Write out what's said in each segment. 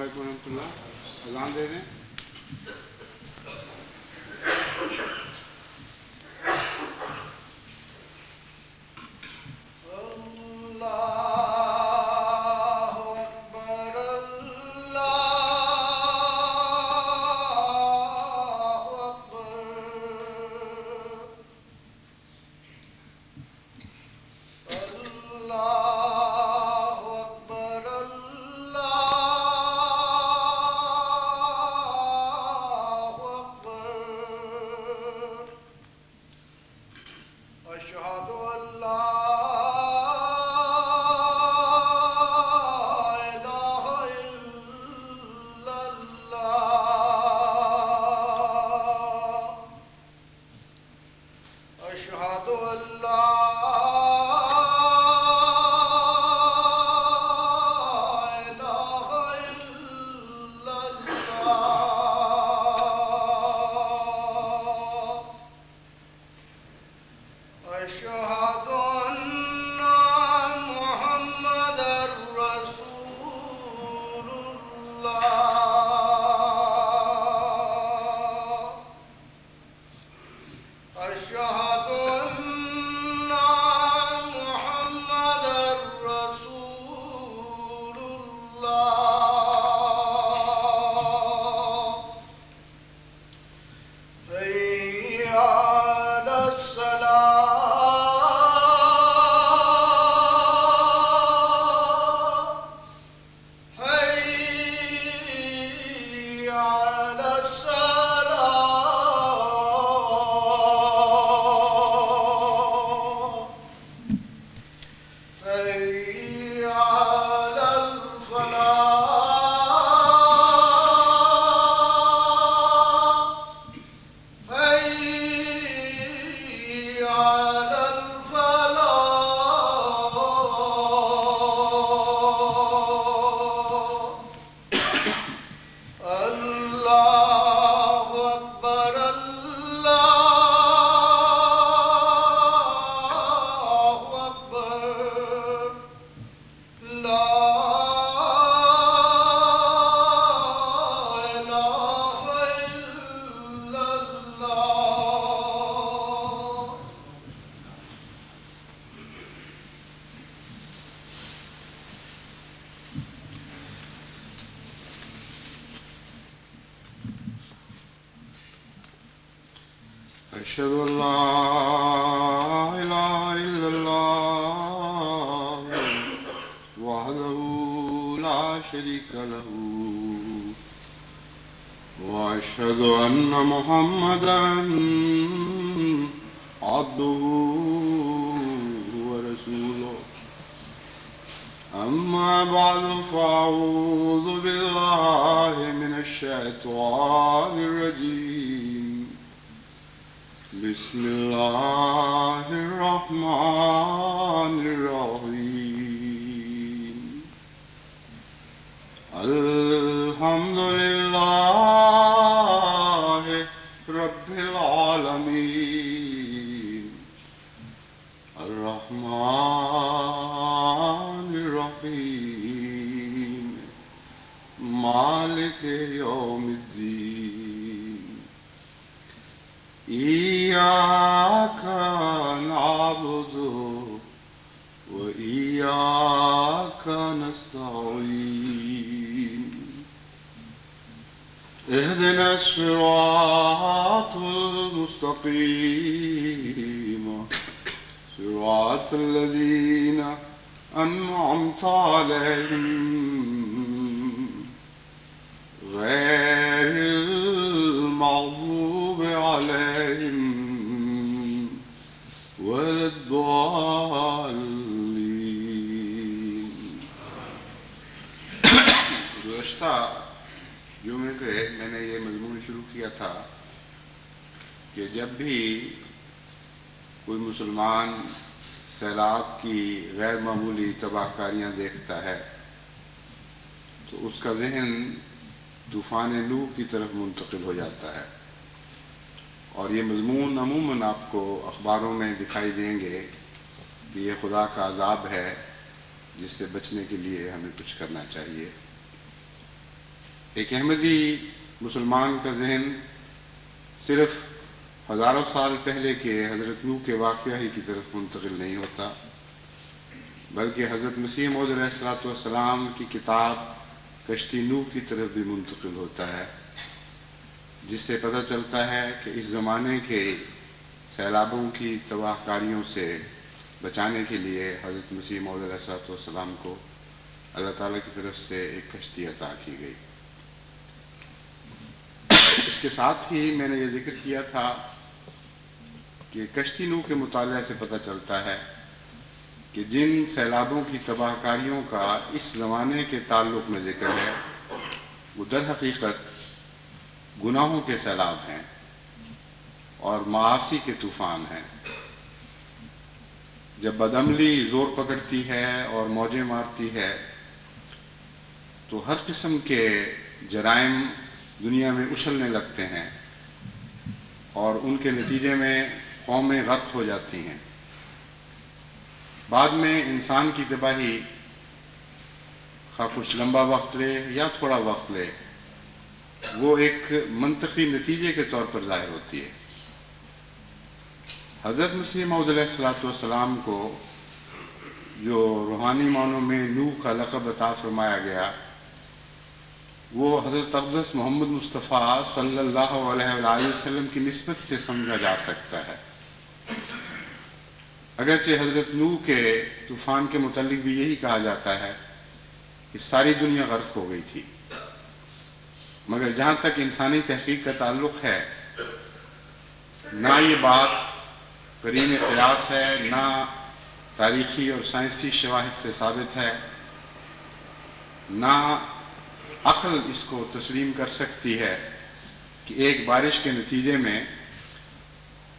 علیکم ورحمۃ اللہ اذان دے دیں. الحمد لله اهدنا الصراط المستقيم. صراط الذين أنعمت عليهم. کیا تھا کہ جب بھی کوئی مسلمان سیلاب کی غیر معمولی تباہ کاریاں دیکھتا ہے، تو اس کا ذہن طوفان نوح کی طرف منتقل ہو جاتا ہے۔ اور یہ مضمون عموماً آپ کو اخباروں میں دکھائی دیں گے کہ یہ خدا کا عذاب ہے، جس سے بچنے کے لیے ہمیں کچھ کرنا چاہیے۔ ایک احمدی مسلمان کا ذہن صرف ہزاروں سال پہلے کے حضرت نو کے واقعہ ہی کی طرف منتقل نہیں ہوتا، بلکہ حضرت مسیح موج علیہ السلاۃ والسلام کی کتاب کشتی نو کی طرف بھی منتقل ہوتا ہے، جس سے پتہ چلتا ہے کہ اس زمانے کے سیلابوں کی تباہ کاریوں سے بچانے کے لیے حضرت مسیح موج علیہ السلاۃ والسلام کو اللہ تعالیٰ کی طرف سے ایک کشتی عطا کی گئی۔ اس کے ساتھ ہی میں نے یہ ذکر کیا تھا کہ کشتی نو کے مطالعہ سے پتہ چلتا ہے کہ جن سیلابوں کی تباہ کاریوں کا اس زمانے کے تعلق میں ذکر ہے، وہ در حقیقت گناہوں کے سیلاب ہیں اور معاشی کے طوفان ہیں۔ جب بدعملی زور پکڑتی ہے اور موجیں مارتی ہے، تو ہر قسم کے جرائم دنیا میں اچھلنے لگتے ہیں اور ان کے نتیجے میں قومیں غرق ہو جاتی ہیں۔ بعد میں انسان کی تباہی خواہ کچھ لمبا وقت لے یا تھوڑا وقت لے، وہ ایک منطقی نتیجے کے طور پر ظاہر ہوتی ہے۔ حضرت مسیح محدود علیہ السلاۃ والسلام کو جو روحانی معنوں میں نو کا لقب عطا فرمایا گیا وہ حضرت اقدس محمد مصطفیٰ صلی اللہ علیہ وآلہ وسلم کی نسبت سے سمجھا جا سکتا ہے۔ اگرچہ حضرت نو کے طوفان کے متعلق بھی یہی کہا جاتا ہے کہ ساری دنیا غرق ہو گئی تھی، مگر جہاں تک انسانی تحقیق کا تعلق ہے، نہ یہ بات کریم قیاس ہے، نہ تاریخی اور سائنسی شواہد سے ثابت ہے، نہ عقل اس کو تسلیم کر سکتی ہے کہ ایک بارش کے نتیجے میں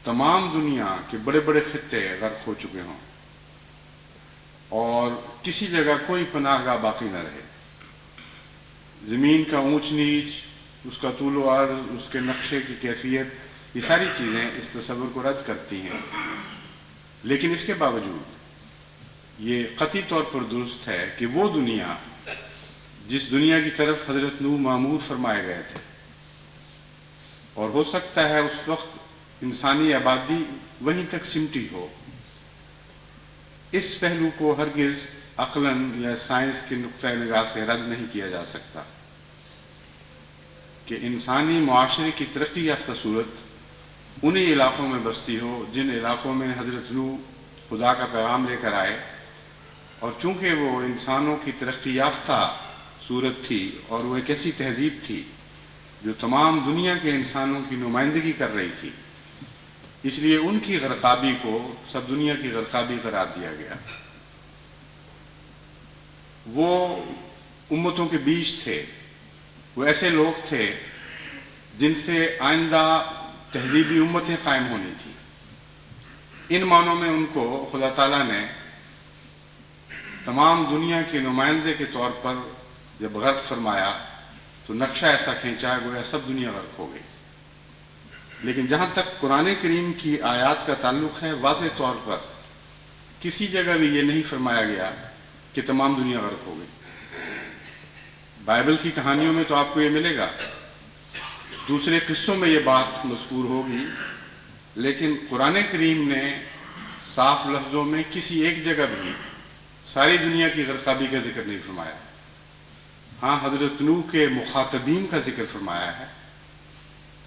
تمام دنیا کے بڑے بڑے خطے غرق ہو چکے ہوں اور کسی جگہ کوئی پناہ گاہ باقی نہ رہے۔ زمین کا اونچ نیچ، اس کا طول و عرض، اس کے نقشے کی کیفیت، یہ ساری چیزیں اس تصور کو رد کرتی ہیں۔ لیکن اس کے باوجود یہ قطعی طور پر درست ہے کہ وہ دنیا جس دنیا کی طرف حضرت نو معمور فرمائے گئے تھے۔ اور ہو سکتا ہے اس وقت انسانی آبادی وہیں تک سمٹی ہو۔ اس پہلو کو ہرگز عقلاً یا سائنس کے نقطۂ نگاہ سے رد نہیں کیا جا سکتا۔ کہ انسانی معاشرے کی ترقی یافتہ صورت انہی علاقوں میں بستی ہو جن علاقوں میں حضرت نو خدا کا پیغام لے کر آئے اور چونکہ وہ انسانوں کی ترقی یافتہ صورت تھی اور وہ ایک ایسی تہذیب تھی جو تمام دنیا کے انسانوں کی نمائندگی کر رہی تھی۔ اس لیے ان کی غرقابی کو سب دنیا کی غرقابی قرار دیا گیا۔ وہ امتوں کے بیچ تھے۔ وہ ایسے لوگ تھے جن سے آئندہ تہذیبی امتیں قائم ہونی تھی۔ ان معنوں میں ان کو خدا تعالیٰ نے تمام دنیا کے نمائندے کے طور پر جب غرق فرمایا تو نقشہ ایسا کھینچا گویا سب دنیا غرق ہو گئی۔ لیکن جہاں تک قرآن کریم کی آیات کا تعلق ہے، واضح طور پر کسی جگہ بھی یہ نہیں فرمایا گیا کہ تمام دنیا غرق ہو گئی۔ بائبل کی کہانیوں میں تو آپ کو یہ ملے گا۔ دوسرے قصوں میں یہ بات مذکور ہوگی، لیکن قرآن کریم نے صاف لفظوں میں کسی ایک جگہ بھی ساری دنیا کی غرقابی کا ذکر نہیں فرمایا۔ ہاں حضرت نو کے مخاطبین کا ذکر فرمایا ہے۔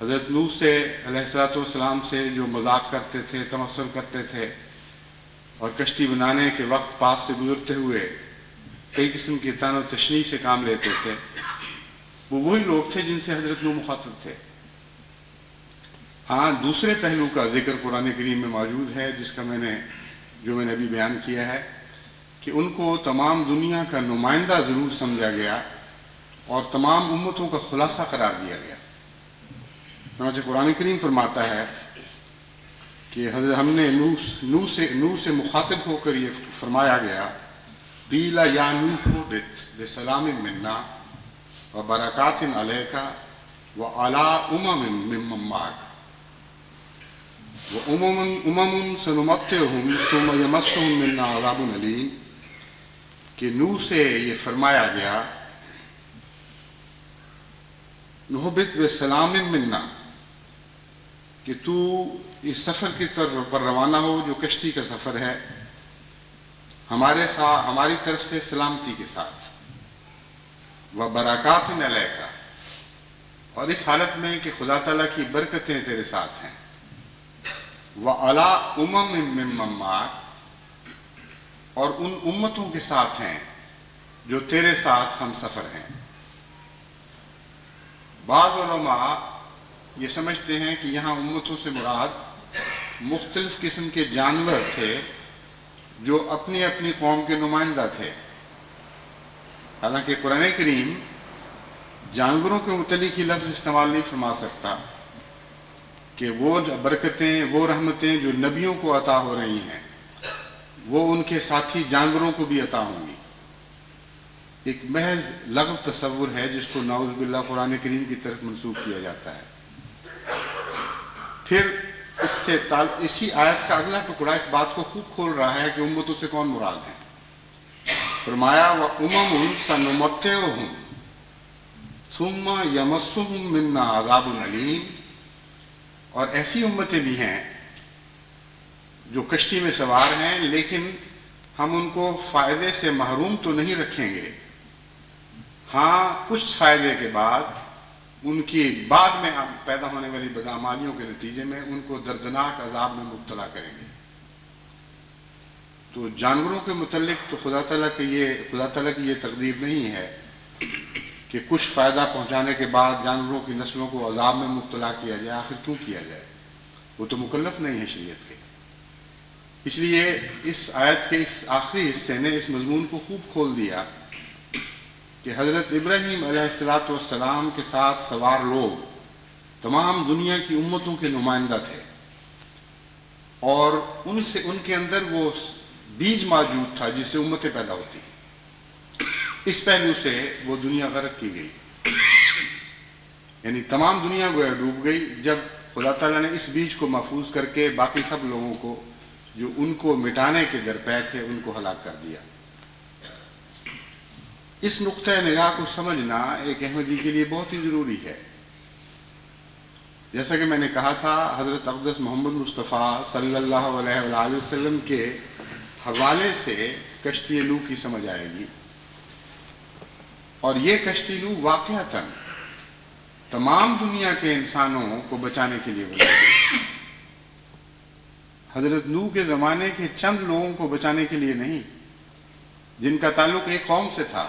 حضرت نو سے، علیہ السلاۃ والسلام سے جو مذاق کرتے تھے، تمسل کرتے تھے اور کشتی بنانے کے وقت پاس سے گزرتے ہوئے کئی قسم کی تن و تشنی سے کام لیتے تھے۔ وہ وہی لوگ تھے جن سے حضرت نو مخاطب تھے۔ ہاں دوسرے پہلو کا ذکر قرآن کریم میں موجود ہے، جس کا میں نے، جو میں نے ابھی بیان کیا ہے کہ ان کو تمام دنیا کا نمائندہ ضرور سمجھا گیا۔ اور تمام امتوں کا خلاصہ قرار دیا گیا۔ چنانچہ قرآن کریم فرماتا ہے کہ حضرت ہم نے نو نو سے نو سے مخاطب ہو کر یہ فرمایا گیا بیلا یا نو بت بسلام منا و برکات علیہ کا و اعلیٰ امم مماک و امم امم سنمت ہوں ثم یمسہم منا عذاب علیم۔ کہ نو سے یہ فرمایا گیا نحبت و سلام منا، کہ تو اس سفر کی طرف پر روانہ ہو، جو کشتی کا سفر ہے، ہمارے ساتھ ہماری طرف سے سلامتی کے ساتھ۔ و برکات کا اور اس حالت میں کہ خدا تعالیٰ کی برکتیں تیرے ساتھ ہیں۔ و الا امم ممات۔ اور ان امتوں کے ساتھ ہیں جو تیرے ساتھ ہم سفر ہیں۔ بعض علماء یہ سمجھتے ہیں کہ یہاں امتوں سے مراد مختلف قسم کے جانور تھے جو اپنی اپنی قوم کے نمائندہ تھے۔ حالانکہ قرآن کریم جانوروں کے متعلق ہی لفظ استعمال نہیں فرما سکتا کہ وہ برکتیں، وہ رحمتیں جو نبیوں کو عطا ہو رہی ہیں، وہ ان کے ساتھی جانوروں کو بھی عطا ہوں گی۔ ایک محض لغو تصور ہے جس کو نعوذ باللہ قرآن کریم کی طرف منسوخ کیا جاتا ہے۔ پھر اس سے اسی آیت کا اگلا ٹکڑا اس بات کو خوب کھول رہا ہے کہ امتوں سے کون مراد ہیں فرمایا و امم سنمت ہوں ثم یمسهم منا عذاب العلیم اور ایسی امتیں بھی ہیں جو کشتی میں سوار ہیں، لیکن ہم ان کو فائدے سے محروم تو نہیں رکھیں گے۔ ہاں کچھ فائدے کے بعد ان کی بعد میں پیدا ہونے والی بدامالیوں کے نتیجے میں ان کو دردناک عذاب میں مبتلا کریں گے۔ تو جانوروں کے متعلق تو خدا تعالیٰ کی یہ، خدا تعالیٰ کی یہ تقدیر نہیں ہے کہ کچھ فائدہ پہنچانے کے بعد جانوروں کی نسلوں کو عذاب میں مبتلا کیا جائے، آخر کیوں کیا جائے؟ وہ تو مکلف نہیں ہے شریعت کے۔ اس لیے اس آیت کے اس آخری حصے نے اس مضمون کو خوب کھول دیا۔ کہ حضرت ابراہیم علیہ السلاۃ والسلام کے ساتھ سوار لوگ تمام دنیا کی امتوں کے نمائندہ تھے اور ان سے ان کے اندر وہ بیج موجود تھا جس سے امتیں پیدا ہوتی ہیں۔ اس پہلو سے وہ دنیا غرق کی گئی۔ یعنی تمام دنیا گویا ڈوب گئی جب خدا تعالیٰ نے اس بیج کو محفوظ کر کے باقی سب لوگوں کو جو ان کو مٹانے کے درپے تھے ان کو ہلاک کر دیا۔ اس نقطۂ نگاہ کو سمجھنا ایک احمدی کے لیے بہت ہی ضروری ہے۔ جیسا کہ میں نے کہا تھا، حضرت اقدس محمد مصطفیٰ صلی اللہ علیہ وآلہ وسلم کے حوالے سے کشتی لو کی سمجھ آئے گی۔ اور یہ کشتی لو تن تمام دنیا کے انسانوں کو بچانے کے لیے بنائی حضرت نو کے زمانے کے چند لوگوں کو بچانے کے لیے نہیں، جن کا تعلق ایک قوم سے تھا۔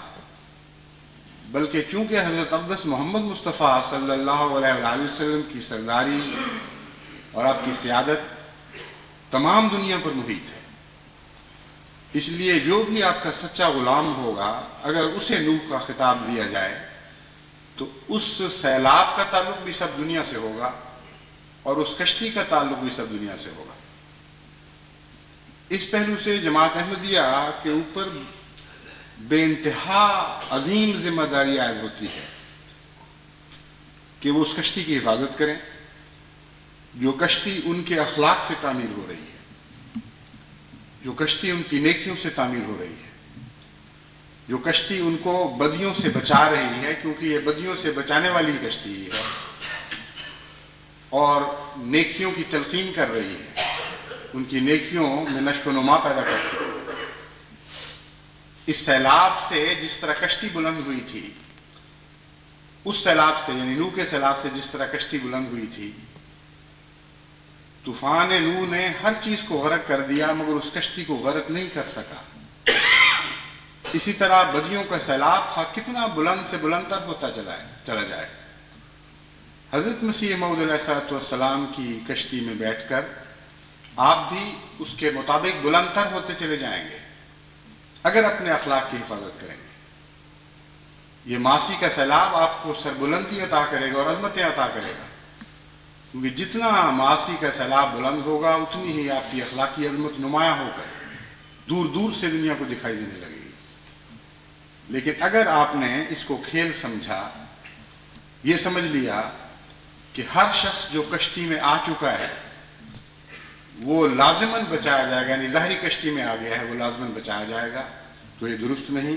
بلکہ چونکہ حضرت اقدس محمد مصطفیٰ صلی اللہ علیہ وآلہ وسلم کی سرداری اور آپ کی سیادت تمام دنیا پر محیط ہے۔ اس لیے جو بھی آپ کا سچا غلام ہوگا، اگر اسے نوح کا خطاب دیا جائے، تو اس سیلاب کا تعلق بھی سب دنیا سے ہوگا اور اس کشتی کا تعلق بھی سب دنیا سے ہوگا۔ اس پہلو سے جماعت احمدیہ کے اوپر بے انتہا عظیم ذمہ داری عائد ہوتی ہے کہ وہ اس کشتی کی حفاظت کریں جو کشتی ان کے اخلاق سے تعمیر ہو رہی ہے، جو کشتی ان کی نیکیوں سے تعمیر ہو رہی ہے، جو کشتی ان کو بدیوں سے بچا رہی ہے، کیونکہ یہ بدیوں سے بچانے والی کشتی ہے اور نیکیوں کی تلقین کر رہی ہے، ان کی نیکیوں میں نشو و نما پیدا کرتی ہے۔ اس سیلاب سے جس طرح کشتی بلند ہوئی تھی، اس سیلاب سے یعنی نو کے سیلاب سے جس طرح کشتی بلند ہوئی تھی، طوفان نو نے ہر چیز کو غرق کر دیا، مگر اس کشتی کو غرق نہیں کر سکا۔ اسی طرح بدیوں کا سیلاب تھا، کتنا بلند سے بلند تر ہوتا چلا چلا جائے۔ حضرت مسیح محمود علیہ صلاحت والسلام کی کشتی میں بیٹھ کر، آپ بھی اس کے مطابق بلند تر ہوتے چلے جائیں گے۔ اگر اپنے اخلاق کی حفاظت کریں گے۔ یہ ماسی کا سیلاب آپ کو سربلندی عطا کرے گا اور عظمتیں عطا کرے گا۔ کیونکہ جتنا ماسی کا سیلاب بلند ہوگا، اتنی ہی آپ کی اخلاقی عظمت نمایاں ہو کر دور دور سے دنیا کو دکھائی دینے لگے گی۔ لیکن اگر آپ نے اس کو کھیل سمجھا، یہ سمجھ لیا کہ ہر شخص جو کشتی میں آ چکا ہے وہ لازمان بچایا جائے گا یعنی ظاہری کشتی میں آ گیا ہے، وہ لازمان بچایا جائے گا، تو یہ درست نہیں۔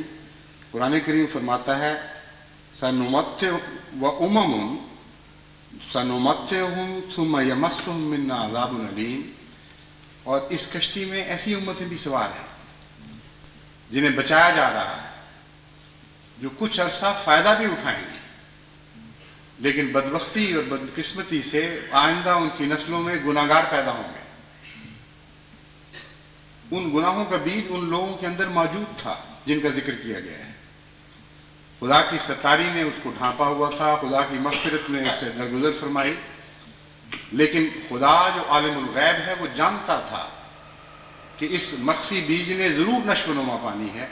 قرآن کریم فرماتا ہے سنومت و امم سنومت ہوں ثم یمسهم منا عذاب العلیم اور اس کشتی میں ایسی امتیں بھی سوار ہیں جنہیں بچایا جا رہا ہے، جو کچھ عرصہ فائدہ بھی اٹھائیں گے۔ لیکن بدبختی اور بدقسمتی سے آئندہ ان کی نسلوں میں گناہ گار پیدا ہوں گے۔ ان گناہوں کا بیج ان لوگوں کے اندر موجود تھا جن کا ذکر کیا گیا ہے۔ خدا کی ستاری نے اس کو ڈھانپا ہوا تھا، خدا کی مغفرت نے اسے درگزر فرمائی۔ لیکن خدا جو عالم الغیب ہے، وہ جانتا تھا کہ اس مخفی بیج نے ضرور نشو نما پانی ہے۔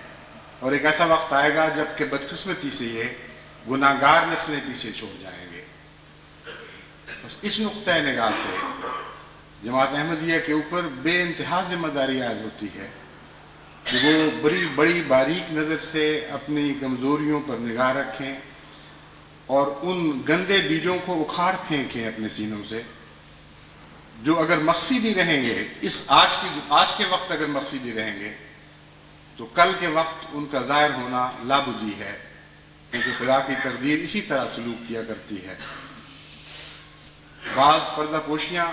اور ایک ایسا وقت آئے گا جبکہ بدقسمتی سے یہ گناہ گار نسلیں پیچھے چھوڑ جائیں گے۔ بس اس نقطۂ نگاہ سے جماعت احمدیہ کے اوپر بے انتہا ذمہ داری عائد ہوتی ہے کہ وہ بڑی بڑی، باریک نظر سے اپنی کمزوریوں پر نگاہ رکھیں اور ان گندے بیجوں کو اکھاڑ پھینکیں اپنے سینوں سے، جو اگر مخفی بھی رہیں گے، اس آج کی، آج کے وقت اگر مخفی بھی رہیں گے، تو کل کے وقت ان کا ظاہر ہونا لابودی ہے، کیونکہ خدا کی تقدیر اسی طرح سلوک کیا کرتی ہے۔ بعض پردہ پوشیاں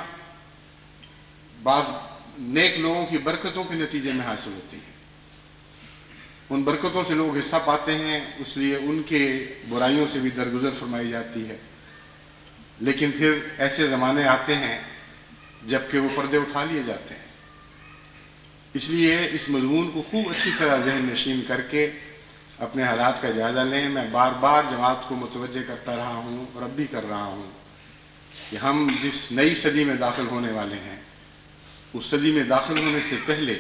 بعض نیک لوگوں کی برکتوں کے نتیجے میں حاصل ہوتی ہے۔ ان برکتوں سے لوگ حصہ پاتے ہیں، اس لیے ان کے برائیوں سے بھی درگزر فرمائی جاتی ہے۔ لیکن پھر ایسے زمانے آتے ہیں جبکہ وہ پردے اٹھا لیے جاتے ہیں۔ اس لیے اس مضمون کو خوب اچھی طرح ذہن نشین کر کے اپنے حالات کا جائزہ لیں۔ میں بار بار جماعت کو متوجہ کرتا رہا ہوں اور اب بھی کر رہا ہوں کہ ہم جس نئی صدی میں داخل ہونے والے ہیں اس صدی میں داخل ہونے سے پہلے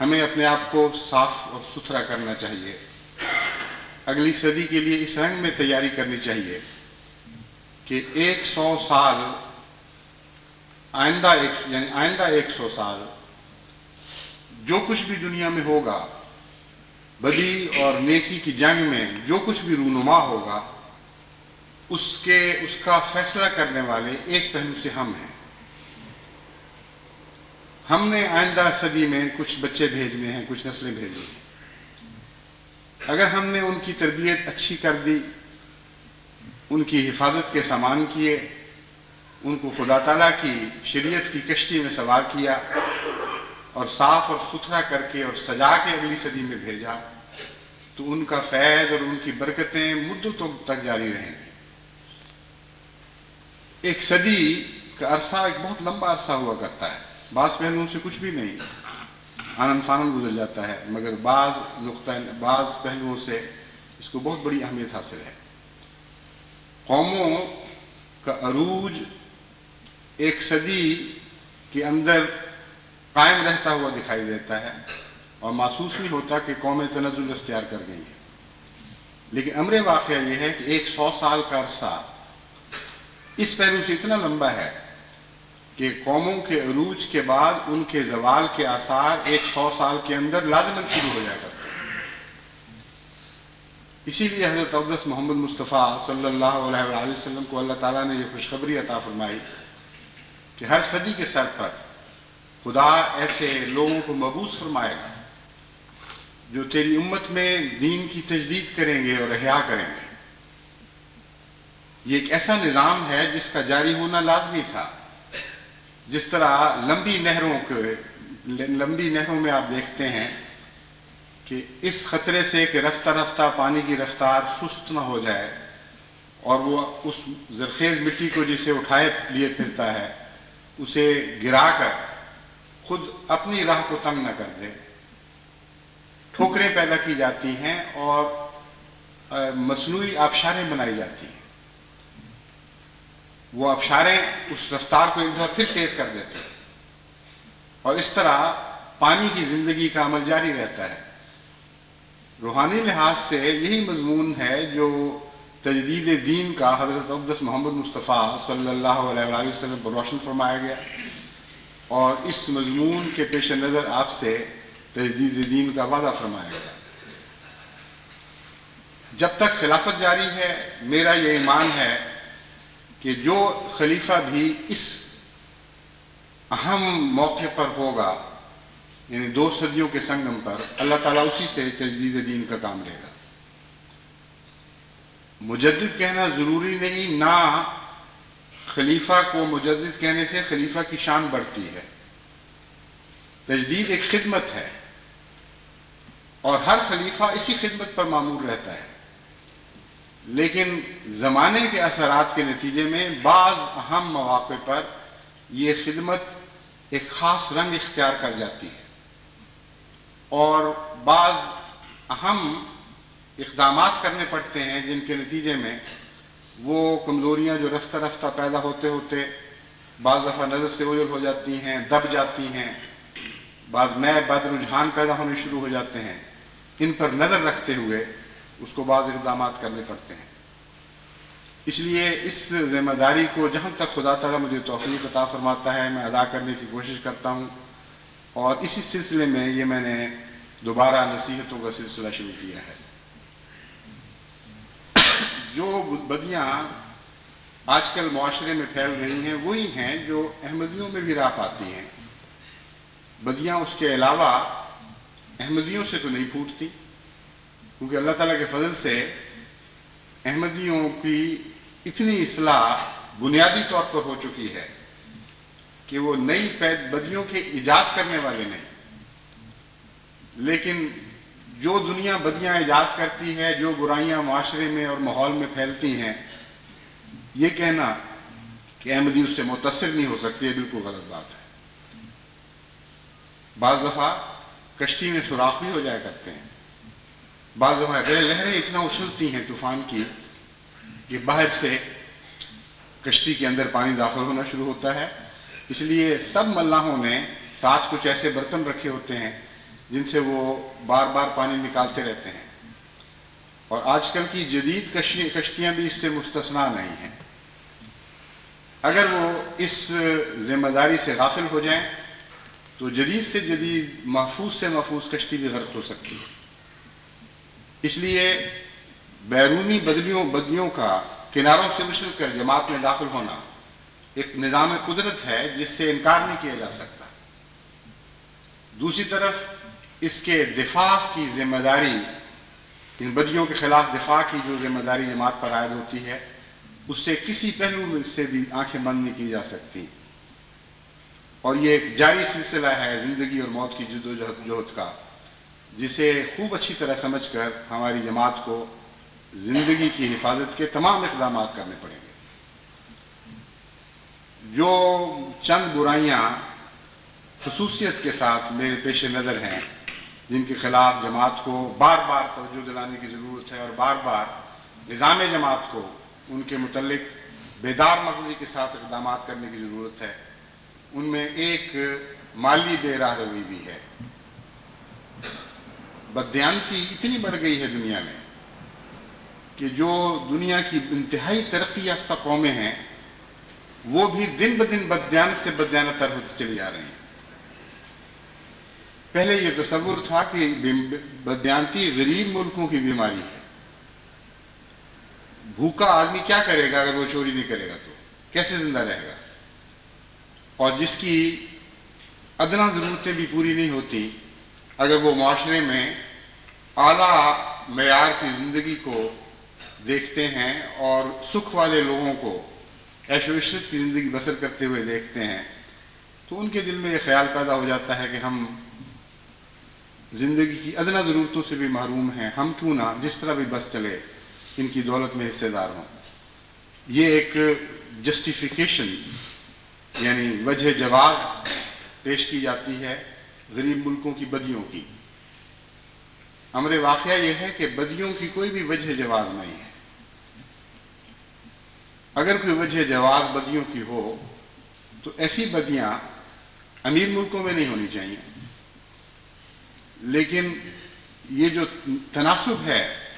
ہمیں اپنے آپ کو صاف اور ستھرا کرنا چاہیے۔ اگلی صدی کے لیے اس رنگ میں تیاری کرنی چاہیے کہ ایک سو سال آئندہ ایک یعنی آئندہ ایک سو سال جو کچھ بھی دنیا میں ہوگا، بدی اور نیکی کی جنگ میں جو کچھ بھی رونما ہوگا، اس کے اس کا فیصلہ کرنے والے ایک پہلو سے ہم ہیں۔ ہم نے آئندہ صدی میں کچھ بچے بھیجنے ہیں، کچھ نسلیں بھیجنی ہیں۔ اگر ہم نے ان کی تربیت اچھی کر دی، ان کی حفاظت کے سامان کیے، ان کو خدا تعالیٰ کی شریعت کی کشتی میں سوار کیا اور صاف اور ستھرا کر کے اور سجا کے اگلی صدی میں بھیجا، تو ان کا فیض اور ان کی برکتیں مدتوں تک جاری رہیں گی۔ ایک صدی کا عرصہ ایک بہت لمبا عرصہ ہوا کرتا ہے۔ بعض پہلوؤں سے کچھ بھی نہیں۔ آنند فانن گزر جاتا ہے، مگر بعض نقطۂ بعض پہلوؤں سے اس کو بہت بڑی اہمیت حاصل ہے۔ قوموں کا عروج ایک صدی کے اندر قائم رہتا ہوا دکھائی دیتا ہے، اور محسوس نہیں ہوتا کہ قومیں تنزل اختیار کر گئی ہیں لیکن امر واقعہ یہ ہے کہ ایک سو سال کا عرصہ اس پہلو سے اتنا لمبا ہے کہ قوموں کے عروج کے بعد ان کے زوال کے آثار ایک سو سال کے اندر لازمن شروع ہو جائے کرتے ہیں اسی لیے حضرت عبدس محمد مصطفیٰ صلی اللہ علیہ وآلہ وسلم کو اللہ تعالیٰ نے یہ خوشخبری عطا فرمائی کہ ہر صدی کے سر پر خدا ایسے لوگوں کو مبوس فرمائے گا جو تیری امت میں دین کی تجدید کریں گے اور احیاء کریں گے۔ یہ ایک ایسا نظام ہے جس کا جاری ہونا لازمی تھا۔ جس طرح لمبی نہروں کے لمبی نہروں میں آپ دیکھتے ہیں کہ اس خطرے سے کہ رفتہ رفتہ پانی کی رفتار سست نہ ہو جائے اور وہ اس زرخیز مٹی کو جسے اٹھائے لیے پھرتا ہے، اسے گرا کر خود اپنی راہ کو تنگ نہ کر دے۔ ٹھوکریں پیدا کی جاتی ہیں اور مصنوعی آبشاریں بنائی جاتی ہیں۔ وہ ابشاریں اس رفتار کو ایک دفعہ پھر تیز کر دیتے ہیں۔ اور اس طرح پانی کی زندگی کا عمل جاری رہتا ہے۔ روحانی لحاظ سے یہی مضمون ہے جو تجدید دین کا حضرت عبدس محمد مصطفیٰ صلی اللہ علیہ وآلہ وسلم پر روشن فرمایا گیا۔ اور اس مضمون کے پیش نظر آپ سے تجدید دین کا وعدہ فرمایا گیا۔ جب تک خلافت جاری ہے، میرا یہ ایمان ہے کہ جو خلیفہ بھی اس اہم موقع پر ہوگا یعنی دو صدیوں کے سنگم پر، اللہ تعالیٰ اسی سے تجدید دین کا کام لے گا۔ مجدد کہنا ضروری نہیں، نہ خلیفہ کو مجدد کہنے سے خلیفہ کی شان بڑھتی ہے۔ تجدید ایک خدمت ہے اور ہر خلیفہ اسی خدمت پر معمول رہتا ہے۔ لیکن زمانے کے اثرات کے نتیجے میں بعض اہم مواقع پر یہ خدمت ایک خاص رنگ اختیار کر جاتی ہے اور بعض اہم اقدامات کرنے پڑتے ہیں جن کے نتیجے میں وہ کمزوریاں جو رفتہ رفتہ پیدا ہوتے ہوتے بعض دفعہ نظر سے اوجل ہو جاتی ہیں، دب جاتی ہیں، بعض نئے بد رجحان پیدا ہونے شروع ہو جاتے ہیں، ان پر نظر رکھتے ہوئے اس کو بعض اقدامات کرنے پڑتے ہیں۔ اس لیے اس ذمہ داری کو جہاں تک خدا تعالیٰ مجھے توفیق عطا فرماتا ہے، میں ادا کرنے کی کوشش کرتا ہوں۔ اور اسی سلسلے میں یہ میں نے دوبارہ نصیحتوں کا سلسلہ شروع کیا ہے۔ جو بدیاں آج کل معاشرے میں پھیل رہی ہیں، وہی ہیں جو احمدیوں میں بھی راہ پاتی ہیں۔ بدیاں اس کے علاوہ احمدیوں سے تو نہیں پھوٹتی۔ کیونکہ اللہ تعالیٰ کے فضل سے احمدیوں کی اتنی اصلاح بنیادی طور پر ہو چکی ہے کہ وہ نئی پید بدیوں کے ایجاد کرنے والے نہیں۔ لیکن جو دنیا بدیاں ایجاد کرتی ہے، جو برائیاں معاشرے میں اور ماحول میں پھیلتی ہیں، یہ کہنا کہ احمدی اس سے متاثر نہیں ہو سکتی بالکل غلط بات ہے۔ بعض دفعہ کشتی میں سوراخ بھی ہو جایا کرتے ہیں۔ بعض دفعہ اگر لہریں اتنا اچھلتی ہیں طوفان کی کہ باہر سے کشتی کے اندر پانی داخل ہونا شروع ہوتا ہے۔ اس لیے سب ملاحوں نے ساتھ کچھ ایسے برتن رکھے ہوتے ہیں جن سے وہ بار بار پانی نکالتے رہتے ہیں۔ اور آج کل کی جدید کشتیاں بھی اس سے مستثنا نہیں ہیں۔ اگر وہ اس ذمہ داری سے غافل ہو جائیں تو جدید سے جدید محفوظ سے محفوظ کشتی بھی غرق ہو سکتی ہے۔ اس لیے بیرونی بدلیوں بدلیوں کا کناروں سے اچھل کر جماعت میں داخل ہونا ایک نظام قدرت ہے جس سے انکار نہیں کیا جا سکتا۔ دوسری طرف اس کے دفاع کی ذمہ داری، ان بدیوں کے خلاف دفاع کی جو ذمہ داری جماعت پر عائد ہوتی ہے، اس سے کسی پہلو میں سے بھی آنکھیں بند نہیں کی جا سکتی۔ اور یہ ایک جاری سلسلہ ہے زندگی اور موت کی جد و جہد کا۔ جسے خوب اچھی طرح سمجھ کر ہماری جماعت کو زندگی کی حفاظت کے تمام اقدامات کرنے پڑیں گے۔ جو چند برائیاں خصوصیت کے ساتھ میرے پیش نظر ہیں، جن کے خلاف جماعت کو بار بار توجہ دلانے کی ضرورت ہے اور بار بار نظام جماعت کو ان کے متعلق بیدار مغزی کے ساتھ اقدامات کرنے کی ضرورت ہے، ان میں ایک مالی بے راہ روی بھی ہے۔ بدیانتی اتنی بڑھ گئی ہے دنیا میں کہ جو دنیا کی انتہائی ترقی یافتہ قومیں ہیں، وہ بھی دن بدن بدیانت سے بدیانت تر ہوتی چلی جا رہی ہیں۔ پہلے یہ تصور تھا کہ بدیانتی غریب ملکوں کی بیماری ہے۔ بھوکا آدمی کیا کرے گا اگر وہ چوری نہیں کرے گا تو؟ کیسے زندہ رہے گا؟ اور جس کی ادنا ضرورتیں بھی پوری نہیں ہوتی اگر وہ معاشرے میں اعلیٰ معیار کی زندگی کو دیکھتے ہیں اور سکھ والے لوگوں کو عیش و عشرت کی زندگی بسر کرتے ہوئے دیکھتے ہیں، تو ان کے دل میں یہ خیال پیدا ہو جاتا ہے کہ ہم زندگی کی ادنا ضرورتوں سے بھی محروم ہیں، ہم کیوں نہ جس طرح بھی بس چلے ان کی دولت میں حصے دار ہوں۔ یہ ایک جسٹیفیکیشن یعنی وجہ جواز پیش کی جاتی ہے۔ غریب ملکوں کی بدیوں کی۔ امر واقعہ یہ ہے کہ بدیوں کی کوئی بھی وجہ جواز نہیں ہے۔ اگر کوئی وجہ جواز بدیوں کی ہو، تو ایسی بدیاں امیر ملکوں میں نہیں ہونی چاہیے۔ لیکن یہ جو تناسب ہے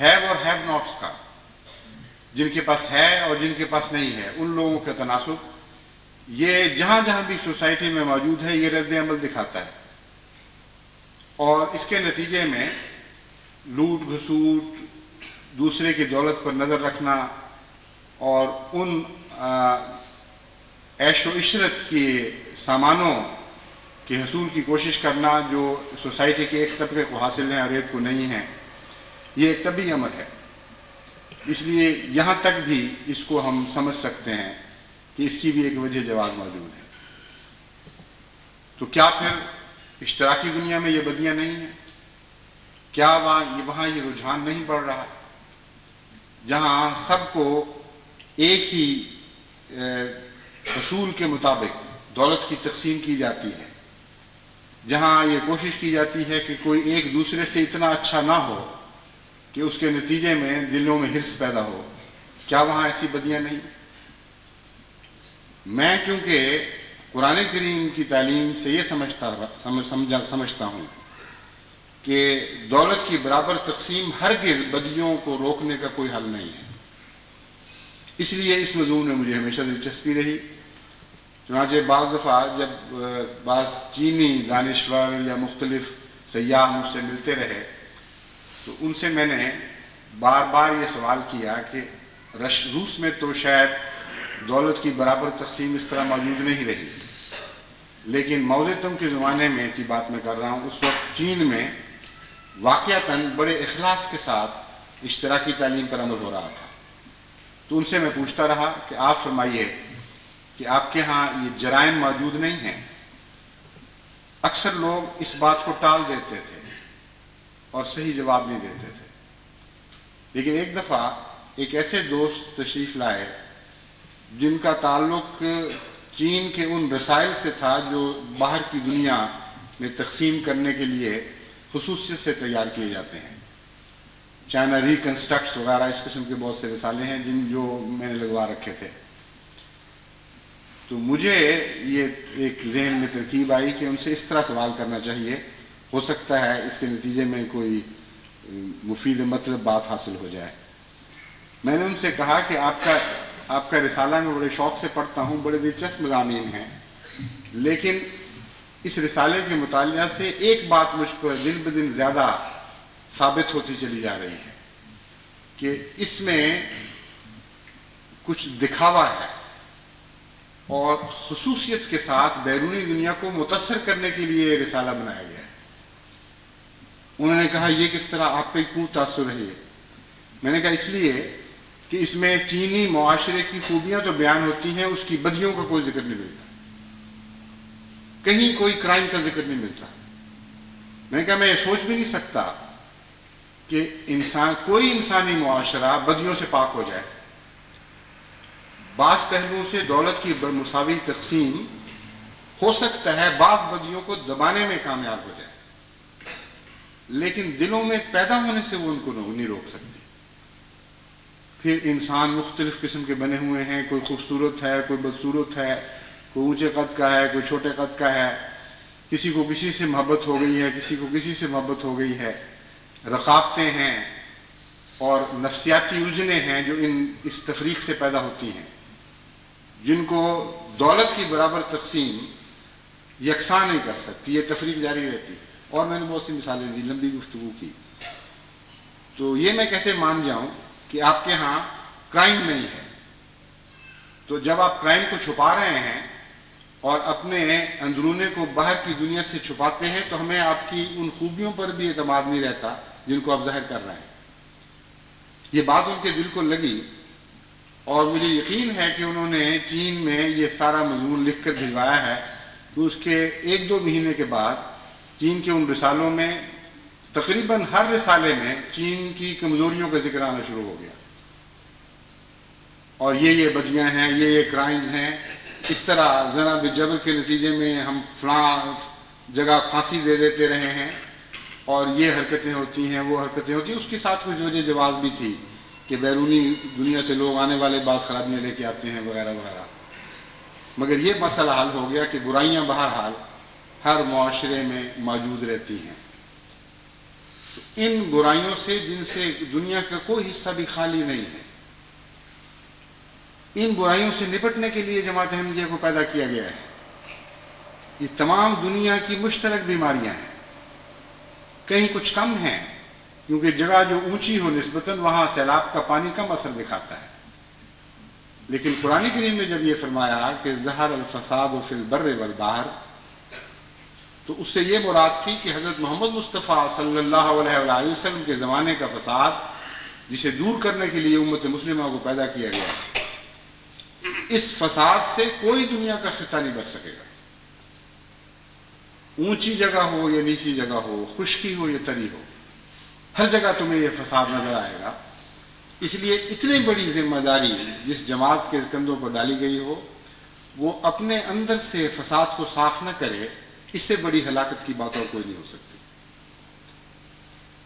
ہیو اور ہیو ناٹس کا، جن کے پاس ہے اور جن کے پاس نہیں ہے، ان لوگوں کا تناسب یہ جہاں جہاں بھی سوسائٹی میں موجود ہے، یہ رد عمل دکھاتا ہے۔ اور اس کے نتیجے میں لوٹ، گھسوٹ، دوسرے کی دولت پر نظر رکھنا اور ان عیش و عشرت کے سامانوں کے حصول کی کوشش کرنا جو سوسائٹی کے ایک طبقے کو حاصل ہیں اور ایک کو نہیں ہیں، یہ ایک طبی عمل ہے۔ اس لیے یہاں تک بھی اس کو ہم سمجھ سکتے ہیں۔ کہ اس کی بھی ایک وجہ جواز موجود ہے۔ تو کیا پھر اشتراکی دنیا میں یہ بدیاں نہیں ہیں؟ کیا وہاں یہ وہاں یہ رجحان نہیں بڑھ رہا؟ جہاں سب کو ایک ہی اصول کے مطابق دولت کی تقسیم کی جاتی ہے۔ جہاں یہ کوشش کی جاتی ہے کہ کوئی ایک دوسرے سے اتنا اچھا نہ ہو کہ اس کے نتیجے میں دلوں میں حرص پیدا ہو، کیا وہاں ایسی بدیاں نہیں؟ میں چونکہ قرآن کریم کی تعلیم سے یہ سمجھتا سمجھا سمجھتا ہوں کہ دولت کی برابر تقسیم ہر بدیوں کو روکنے کا کوئی حل نہیں ہے۔ اس لیے اس مضمون میں مجھے ہمیشہ دلچسپی رہی۔ چنانچہ بعض دفعہ جب بعض چینی دانشور یا مختلف سیاح مجھ سے ملتے رہے، تو ان سے میں نے بار بار یہ سوال کیا کہ روس میں تو شاید دولت کی برابر تقسیم اس طرح موجود نہیں رہی۔ لیکن موزتم کے زمانے میں کی بات میں کر رہا ہوں، اس وقت چین میں واقعتاً بڑے اخلاص کے ساتھ اشتراکی تعلیم پر عمل ہو رہا تھا۔ تو ان سے میں پوچھتا رہا کہ آپ فرمائیے کہ آپ کے ہاں یہ جرائم موجود نہیں ہیں۔ اکثر لوگ اس بات کو ٹال دیتے تھے اور صحیح جواب نہیں دیتے تھے۔ لیکن ایک دفعہ ایک ایسے دوست تشریف لائے جن کا تعلق چین کے ان رسائل سے تھا جو باہر کی دنیا میں تقسیم کرنے کے لیے خصوصیت سے تیار کیے جاتے ہیں۔ چائنا ریکنسٹرکٹس وغیرہ اس قسم کے بہت سے رسالے ہیں جن جو میں نے لگوا رکھے تھے۔ تو مجھے یہ ایک ذہن میں ترکیب آئی کہ ان سے اس طرح سوال کرنا چاہیے۔ ہو سکتا ہے اس کے نتیجے میں کوئی مفید مطلب بات حاصل ہو جائے۔ میں نے ان سے کہا کہ آپ کا آپ کا رسالہ میں بڑے شوق سے پڑھتا ہوں، بڑے دلچسپ مضامین ہیں۔ لیکن اس رسالے کے مطالعہ سے ایک بات مجھ پر دن بدن زیادہ ثابت ہوتی چلی جا رہی ہے کہ اس میں کچھ دکھاوا ہے اور خصوصیت کے ساتھ بیرونی دنیا کو متاثر کرنے کے لیے رسالہ بنایا گیا ہے۔ انہوں نے کہا، یہ کس طرح آپ پہ کیوں تاثر رہی ہے؟ میں نے کہا، اس لیے کہ اس میں چینی معاشرے کی خوبیاں تو بیان ہوتی ہیں، اس کی بدیوں کا کوئی ذکر نہیں ملتا۔ کہیں کوئی کرائم کا ذکر نہیں ملتا۔ میں نے کہا، میں یہ سوچ بھی نہیں سکتا کہ انسان، کوئی انسانی معاشرہ بدیوں سے پاک ہو جائے۔ بعض پہلوؤں سے دولت کی مساوی تقسیم ہو سکتا ہے، بعض بدیوں کو دبانے میں کامیاب ہو جائے۔ لیکن دلوں میں پیدا ہونے سے وہ ان کو نہیں روک سکتی پھر انسان مختلف قسم کے بنے ہوئے ہیں، کوئی خوبصورت ہے، کوئی بدصورت ہے، کوئی اونچے قد کا ہے، کوئی چھوٹے قد کا ہے۔ کسی کو کسی سے محبت ہو گئی ہے، کسی کو کسی سے محبت ہو گئی ہے۔ رقابتیں ہیں اور نفسیاتی الجھنیں ہیں جو ان، اس تفریق سے پیدا ہوتی ہیں۔ جن کو دولت کی برابر تقسیم یکساں نہیں کر سکتی، یہ تفریق جاری رہتی۔ اور میں نے بہت سی مثالیں دی، لمبی گفتگو کی۔ تو یہ میں کیسے مان جاؤں؟ کہ آپ کے ہاں کرائم نہیں ہے۔ تو جب آپ کرائم کو چھپا رہے ہیں اور اپنے اندرونے کو باہر کی دنیا سے چھپاتے ہیں، تو ہمیں آپ کی ان خوبیوں پر بھی اعتماد نہیں رہتا جن کو آپ ظاہر کر رہے ہیں۔ یہ بات ان کے دل کو لگی اور مجھے یقین ہے کہ انہوں نے چین میں یہ سارا مضمون لکھ کر بھجوایا ہے۔ تو اس کے ایک دو مہینے کے بعد چین کے ان رسالوں میں تقریباً ہر رسالے میں چین کی کمزوریوں کا ذکر آنا شروع ہو گیا۔ اور یہ یہ بدیاں ہیں، یہ یہ کرائمز ہیں۔ اس طرح ذرا جبر کے نتیجے میں ہم فلاں جگہ پھانسی دے دیتے رہے ہیں۔ اور یہ حرکتیں ہوتی ہیں، وہ حرکتیں ہوتی ہیں۔ اس کے ساتھ کچھ وجہ جواز بھی تھی کہ بیرونی دنیا سے لوگ آنے والے بعض خرابیاں لے کے آتے ہیں وغیرہ وغیرہ۔ مگر یہ مسئلہ حل ہو گیا کہ برائیاں بہرحال ہر معاشرے میں موجود رہتی ہیں۔ ان برائیوں سے جن سے دنیا کا کوئی حصہ بھی خالی نہیں ہے۔ ان برائیوں سے نپٹنے کے لیے جماعت احمدیہ کو پیدا کیا گیا ہے۔ یہ تمام دنیا کی مشترک بیماریاں ہیں۔ کہیں کچھ کم ہیں، کیونکہ جگہ جو اونچی ہو نسبتاً وہاں سیلاب کا پانی کم اثر دکھاتا ہے۔ لیکن قرآن کریم نے جب یہ فرمایا کہ زہر الفساد و فی البر والبحر تو اس سے یہ مراد تھی کہ حضرت محمد مصطفیٰ صلی اللہ علیہ وسلم کے زمانے کا فساد جسے دور کرنے کے لیے امت مسلمہ کو پیدا کیا گیا۔ اس فساد سے کوئی دنیا کا خطہ نہیں بچ سکے گا۔ اونچی جگہ ہو یا نیچی جگہ ہو، خشکی ہو یا تری ہو، ہر جگہ تمہیں یہ فساد نظر آئے گا۔ اس لیے اتنی بڑی ذمہ داری جس جماعت کے کندھوں پر ڈالی گئی ہو، وہ اپنے اندر سے فساد کو صاف نہ کرے اس سے بڑی ہلاکت کی بات اور کوئی نہیں ہو سکتی۔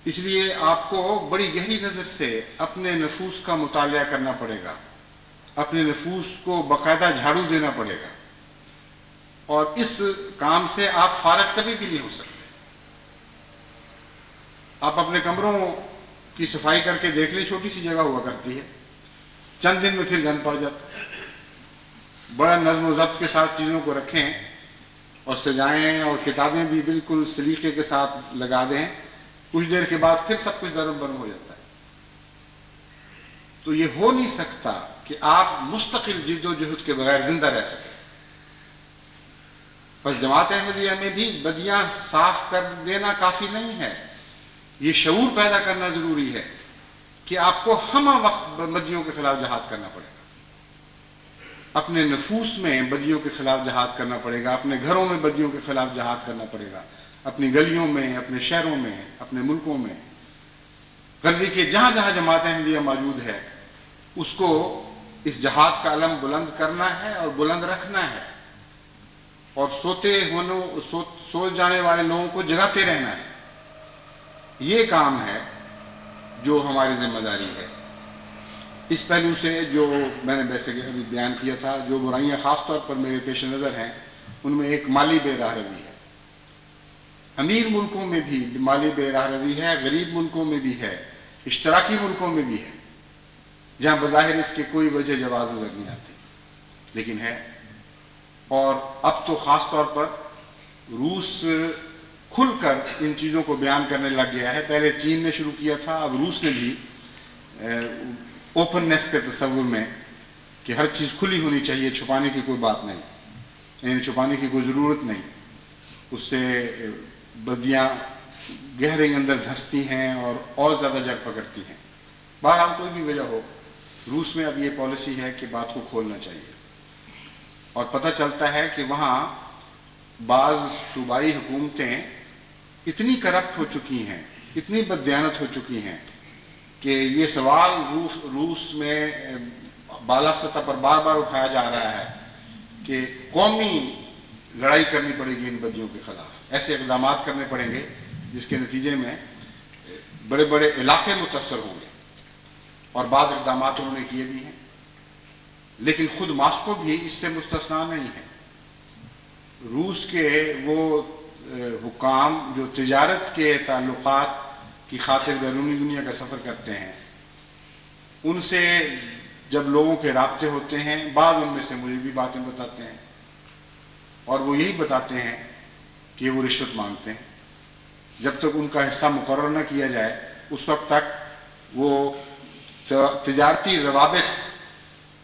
اس لیے آپ کو بڑی گہری نظر سے اپنے نفوس کا مطالعہ کرنا پڑے گا۔ اپنے نفوس کو باقاعدہ جھاڑو دینا پڑے گا۔ اور اس کام سے آپ فارغ کبھی بھی نہیں ہو سکتے۔ آپ اپنے کمروں کی صفائی کر کے دیکھ لیں، چھوٹی سی جگہ ہوا کرتی ہے۔ چند دن میں پھر گند پڑ جاتا ہے۔ بڑا نظم و ضبط کے ساتھ چیزوں کو رکھیں۔ اور سجائیں اور کتابیں بھی بالکل سلیقے کے ساتھ لگا دیں، کچھ دیر کے بعد پھر سب کچھ درم برم ہو جاتا ہے۔ تو یہ ہو نہیں سکتا کہ آپ مستقل جد و جہد کے بغیر زندہ رہ سکیں۔ بس جماعت احمدیہ میں بھی بدیاں صاف کر دینا کافی نہیں ہے۔ یہ شعور پیدا کرنا ضروری ہے کہ آپ کو ہم وقت بدیوں کے خلاف جہاد کرنا پڑے۔ گا اپنے نفوس میں بدیوں کے خلاف جہاد کرنا پڑے گا، اپنے گھروں میں بدیوں کے خلاف جہاد کرنا پڑے گا، اپنی گلیوں میں، اپنے شہروں میں، اپنے ملکوں میں۔ غرضی کے جہاں جہاں جماعت احمدیہ موجود ہے، اس کو اس جہاد کا علم بلند کرنا ہے اور بلند رکھنا ہے۔ اور سوتے ہونے سو جانے والے لوگوں کو جگاتے رہنا ہے۔ یہ کام ہے جو ہماری ذمہ داری ہے۔ اس پہلو سے جو میں نے ویسے ابھی بیان کیا تھا، جو برائیاں خاص طور پر میرے پیش نظر ہیں، ان میں ایک مالی بے راہ روی ہے۔ امیر ملکوں میں بھی مالی بے راہ روی ہے، غریب ملکوں میں بھی ہے، اشتراکی ملکوں میں بھی ہے۔ جہاں بظاہر اس کے کوئی وجہ جواز نظر نہیں آتی، لیکن ہے۔ اور اب تو خاص طور پر روس کھل کر ان چیزوں کو بیان کرنے لگ گیا ہے۔ پہلے چین نے شروع کیا تھا، اب روس نے بھی اوپننیس کے تصور میں کہ ہر چیز کھلی ہونی چاہیے، چھپانے کی کوئی بات نہیں یعنی چھپانے کی کوئی ضرورت نہیں۔ اس سے بدیاں گہرے اندر دھستی ہیں اور اور زیادہ جگ پکڑتی ہیں۔ بہرحال کوئی بھی وجہ ہو، روس میں اب یہ پالیسی ہے کہ بات کو کھولنا چاہیے۔ اور پتہ چلتا ہے کہ وہاں بعض صوبائی حکومتیں اتنی کرپٹ ہو چکی ہیں، اتنی بدیانت ہو چکی ہیں کہ یہ سوال روس روس میں بالا سطح پر بار بار اٹھایا جا رہا ہے کہ قومی لڑائی کرنی پڑے گی ان بدیوں کے خلاف، ایسے اقدامات کرنے پڑیں گے جس کے نتیجے میں بڑے بڑے علاقے متاثر ہوں گے اور بعض اقدامات انہوں نے کیے بھی ہیں، لیکن خود ماسکو بھی اس سے مستثنا نہیں ہے۔ روس کے وہ حکام جو تجارت کے تعلقات کی خاطر بیرونی دنیا کا سفر کرتے ہیں۔ ان سے جب لوگوں کے رابطے ہوتے ہیں، بعض ان میں سے مجھے بھی باتیں بتاتے ہیں۔ اور وہ یہی بتاتے ہیں کہ وہ رشوت مانگتے ہیں۔ جب تک ان کا حصہ مقرر نہ کیا جائے، اس وقت تک وہ تجارتی روابط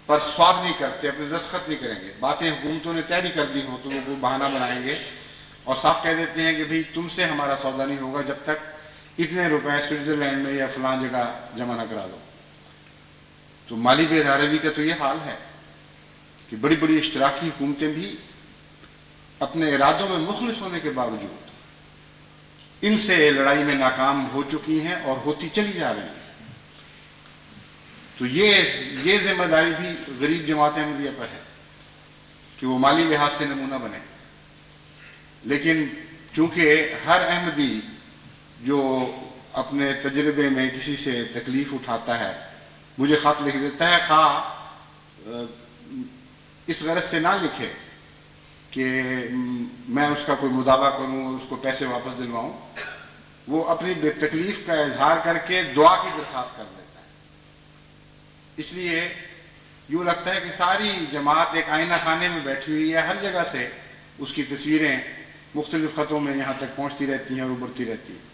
پر سواب نہیں کرتے اپنے دستخط نہیں کریں گے۔ باتیں حکومتوں نے طے بھی کر دی ہوں تو وہ بہانہ بنائیں گے۔ اور صاف کہہ دیتے ہیں کہ بھئی تم سے ہمارا سودا نہیں ہوگا جب تک اتنے روپے سوئٹزرلینڈ میں یا فلان جگہ جمع نہ کرا دو۔ تو مالی بے روی کا تو یہ حال ہے کہ بڑی بڑی اشتراکی حکومتیں بھی اپنے ارادوں میں مخلص ہونے کے باوجود ان سے لڑائی میں ناکام ہو چکی ہیں اور ہوتی چلی جا رہی ہیں۔ تو یہ یہ ذمہ داری بھی غریب جماعت احمدیہ پر ہے کہ وہ مالی لحاظ سے نمونہ بنے لیکن چونکہ ہر احمدی جو اپنے تجربے میں کسی سے تکلیف اٹھاتا ہے، مجھے خط لکھ دیتا ہے، خواہ، اس غرض سے نہ لکھے کہ میں اس کا کوئی مداوع کروں، اس کو پیسے واپس دلواؤں، وہ اپنی بے تکلیف کا اظہار کر کے دعا کی درخواست کر دیتا ہے۔ اس لیے یوں لگتا ہے کہ ساری جماعت ایک آئینہ خانے میں بیٹھی ہوئی ہے، ہر جگہ سے اس کی تصویریں مختلف خطوں میں یہاں تک پہنچتی رہتی ہیں اور ابھرتی رہتی ہیں۔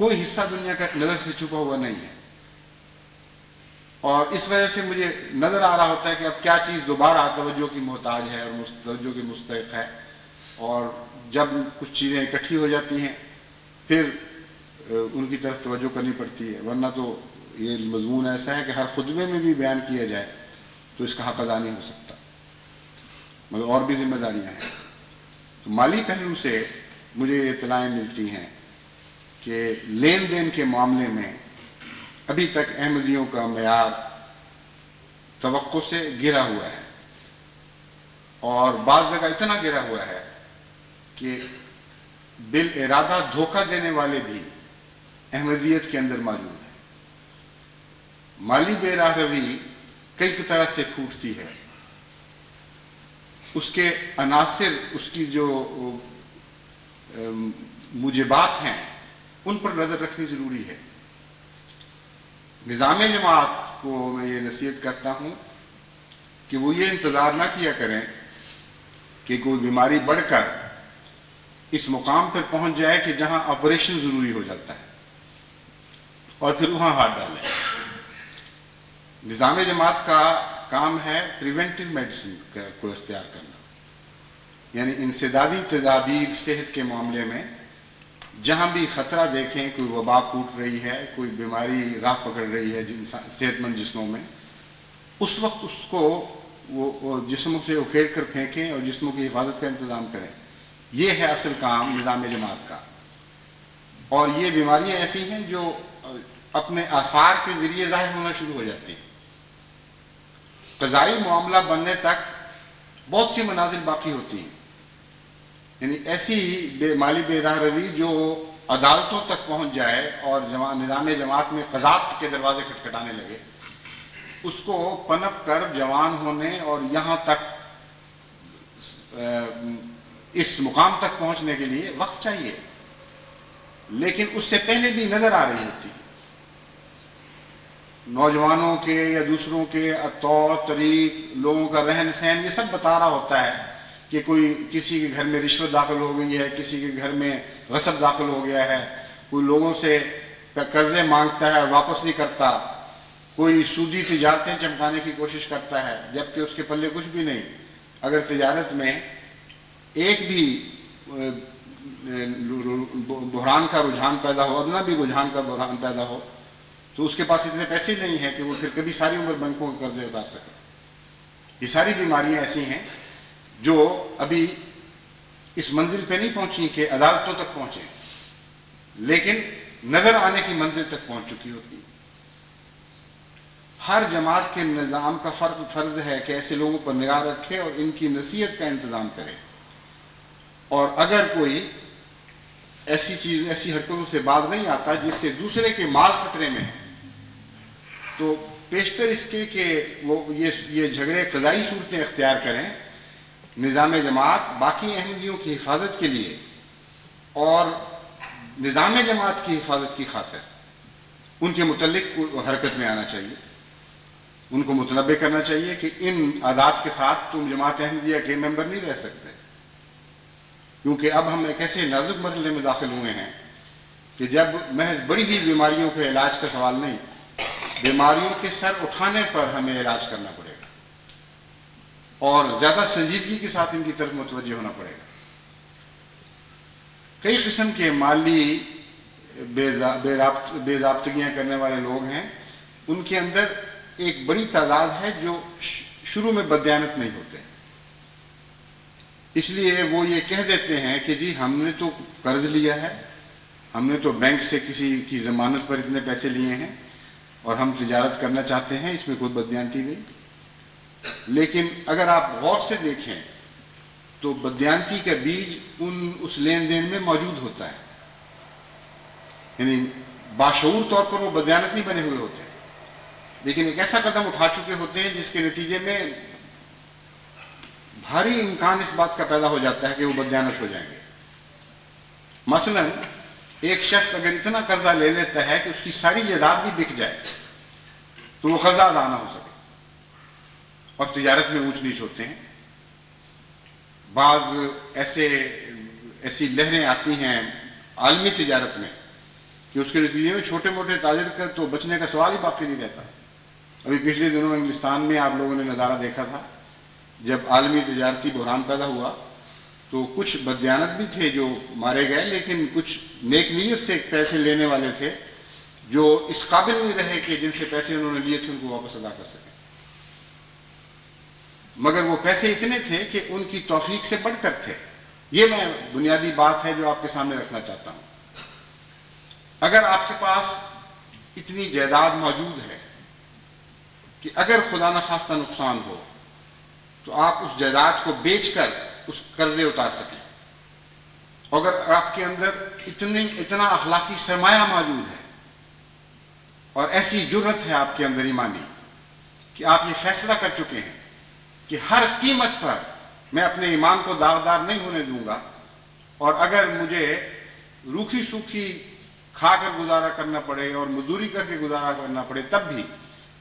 کوئی حصہ دنیا کا نظر سے چھپا ہوا نہیں ہے۔ اور اس وجہ سے مجھے نظر آ رہا ہوتا ہے کہ اب کیا چیز دوبارہ توجہ کی محتاج ہے اور توجہ کی مستحق ہے۔ اور جب کچھ چیزیں اکٹھی ہو جاتی ہیں، پھر ان کی طرف توجہ کرنی پڑتی ہے۔ ورنہ تو یہ مضمون ایسا ہے کہ ہر خطبے میں بھی بیان کیا جائے تو اس کا حق ادا نہیں ہو سکتا۔ مگر اور بھی ذمہ داریاں ہیں۔ تو مالی پہلو سے مجھے یہ اطلاعیں ملتی ہیں۔ کہ لین دین کے معاملے میں ابھی تک احمدیوں کا معیار توقع سے گرا ہوا ہے اور بعض جگہ اتنا گرا ہوا ہے کہ بال ارادہ دھوکہ دینے والے بھی احمدیت کے اندر موجود ہیں۔ مالی بے راہ روی کئی طرح سے پھوٹتی ہے۔ اس کے عناصر، اس کی جو موجبات ہیں ان پر نظر رکھنی ضروری ہے۔ نظام جماعت کو میں یہ نصیحت کرتا ہوں کہ وہ یہ انتظار نہ کیا کریں کہ کوئی بیماری بڑھ کر اس مقام پر پہنچ جائے کہ جہاں آپریشن ضروری ہو جاتا ہے اور پھر وہاں ہاتھ ڈالیں۔ نظام جماعت کا کام ہے پریونٹیو میڈیسن کو اختیار کرنا۔ یعنی انسدادی تدابیر صحت کے معاملے میں جہاں بھی خطرہ دیکھیں، کوئی وبا پوٹ رہی ہے، کوئی بیماری راہ پکڑ رہی ہے صحت مند جسموں میں، اس وقت اس کو وہ جسموں سے اکھیڑ کر پھینکیں اور جسموں کی حفاظت کا انتظام کریں۔ یہ ہے اصل کام نظام جماعت کا۔ اور یہ بیماریاں ایسی ہیں جو اپنے آثار کے ذریعے ظاہر ہونا شروع ہو جاتی ہیں۔ قضائی معاملہ بننے تک بہت سی مناظر باقی ہوتی ہیں۔ یعنی ایسی بے مالی بے راہ روی جو عدالتوں تک پہنچ جائے اور نظام جماعت میں قضات کے دروازے کھٹکھٹانے لگے، اس کو پنپ کر جوان ہونے اور یہاں تک اس مقام تک پہنچنے کے لیے وقت چاہیے۔ لیکن اس سے پہلے بھی نظر آ رہی ہوتی نوجوانوں کے یا دوسروں کے طور طریق، لوگوں کا رہن سہن، یہ سب بتا رہا ہوتا ہے۔ کہ کوئی کسی کے گھر میں رشوت داخل ہو گئی ہے، کسی کے گھر میں غصب داخل ہو گیا ہے، کوئی لوگوں سے قرضے مانگتا ہے واپس نہیں کرتا، کوئی سودی تجارتیں چمکانے کی کوشش کرتا ہے، جبکہ اس کے پلے کچھ بھی نہیں۔ اگر تجارت میں ایک بھی، بحران کا رجحان پیدا ہو ادنا بھی رجحان کا بحران پیدا ہو، تو اس کے پاس اتنے پیسے نہیں ہیں کہ وہ پھر کبھی ساری عمر بینکوں کے قرضے اتار سکے۔ یہ ساری بیماریاں ایسی ہیں جو ابھی اس منزل پہ نہیں پہنچی کہ عدالتوں تک پہنچے لیکن نظر آنے کی منزل تک پہنچ چکی ہوتی ہر جماعت کے نظام کا فرق فرض ہے کہ ایسے لوگوں پر نگاہ رکھے اور ان کی نصیحت کا انتظام کرے۔ اور اگر کوئی ایسی چیز، ایسی حرکتوں سے باز نہیں آتا جس سے دوسرے کے مال خطرے میں ہے، تو پیشتر اس کے کہ وہ یہ جھگڑے قضائی صورتیں اختیار کریں۔ نظام جماعت باقی احمدیوں کی حفاظت کے لیے اور نظام جماعت کی حفاظت کی خاطر ان کے متعلق حرکت میں آنا چاہیے۔ ان کو متنبع کرنا چاہیے کہ ان عادات کے ساتھ تم جماعت احمدیہ کے ممبر نہیں رہ سکتے۔ کیونکہ اب ہم ایک ایسے نازک مرحلے میں داخل ہوئے ہیں کہ جب محض بڑی ہی بیماریوں کے علاج کا سوال نہیں، بیماریوں کے سر اٹھانے پر ہمیں علاج کرنا پڑے۔ گا اور زیادہ سنجیدگی کے ساتھ ان کی طرف متوجہ ہونا پڑے گا۔ کئی قسم کے مالی بے ضابطگیاں کرنے والے لوگ ہیں۔ ان کے اندر ایک بڑی تعداد ہے جو شروع میں بدیانت نہیں ہوتے۔ اس لیے وہ یہ کہہ دیتے ہیں کہ جی ہم نے تو قرض لیا ہے، ہم نے تو بینک سے کسی کی ضمانت پر اتنے پیسے لیے ہیں اور ہم تجارت کرنا چاہتے ہیں، اس میں کوئی بدیانتی نہیں۔ لیکن اگر آپ غور سے دیکھیں تو بدیانتی کا بیج ان اس لین دین میں موجود ہوتا ہے۔ یعنی باشعور طور پر وہ بدیانت نہیں بنے ہوئے ہوتے۔ لیکن ایک ایسا قدم اٹھا چکے ہوتے ہیں جس کے نتیجے میں بھاری امکان اس بات کا پیدا ہو جاتا ہے کہ وہ بدیانت ہو جائیں گے۔ مثلا ایک شخص اگر اتنا قرضہ لے لیتا ہے کہ اس کی ساری جائیداد بھی بک جائے تو وہ قرضہ ادا نہ ہو سکے۔ اور تجارت میں اونچ نیچ ہوتے ہیں۔ بعض ایسے، ایسی لہریں آتی ہیں عالمی تجارت میں کہ اس کے نتیجے میں چھوٹے موٹے تاجر کا تو بچنے کا سوال ہی باقی نہیں رہتا۔ ابھی پچھلے دنوں انگلستان میں آپ لوگوں نے نظارہ دیکھا تھا، جب عالمی تجارتی بحران پیدا ہوا تو کچھ بدیانت بھی تھے جو مارے گئے، لیکن کچھ نیک نیت سے پیسے لینے والے تھے جو اس قابل نہیں رہے کہ جن سے پیسے انہوں نے لیے تھے ان کو واپس ادا کر سکیں۔ مگر وہ پیسے اتنے تھے کہ ان کی توفیق سے بڑھ کر تھے۔ یہ میں بنیادی بات ہے جو آپ کے سامنے رکھنا چاہتا ہوں۔ اگر آپ کے پاس اتنی جائیداد موجود ہے کہ اگر خدا نخواستہ نقصان ہو، تو آپ اس جائیداد کو بیچ کر اس قرضے اتار سکیں۔ اگر آپ کے اندر اتنی اتنا اخلاقی سرمایہ موجود ہے اور ایسی جرت ہے آپ کے اندر ایمانی کہ آپ یہ فیصلہ کر چکے ہیں کہ ہر قیمت پر میں اپنے ایمان کو داغدار نہیں ہونے دوں گا اور اگر مجھے روکھی سوکھی کھا کر گزارا کرنا پڑے اور مزدوری کر کے گزارا کرنا پڑے، تب بھی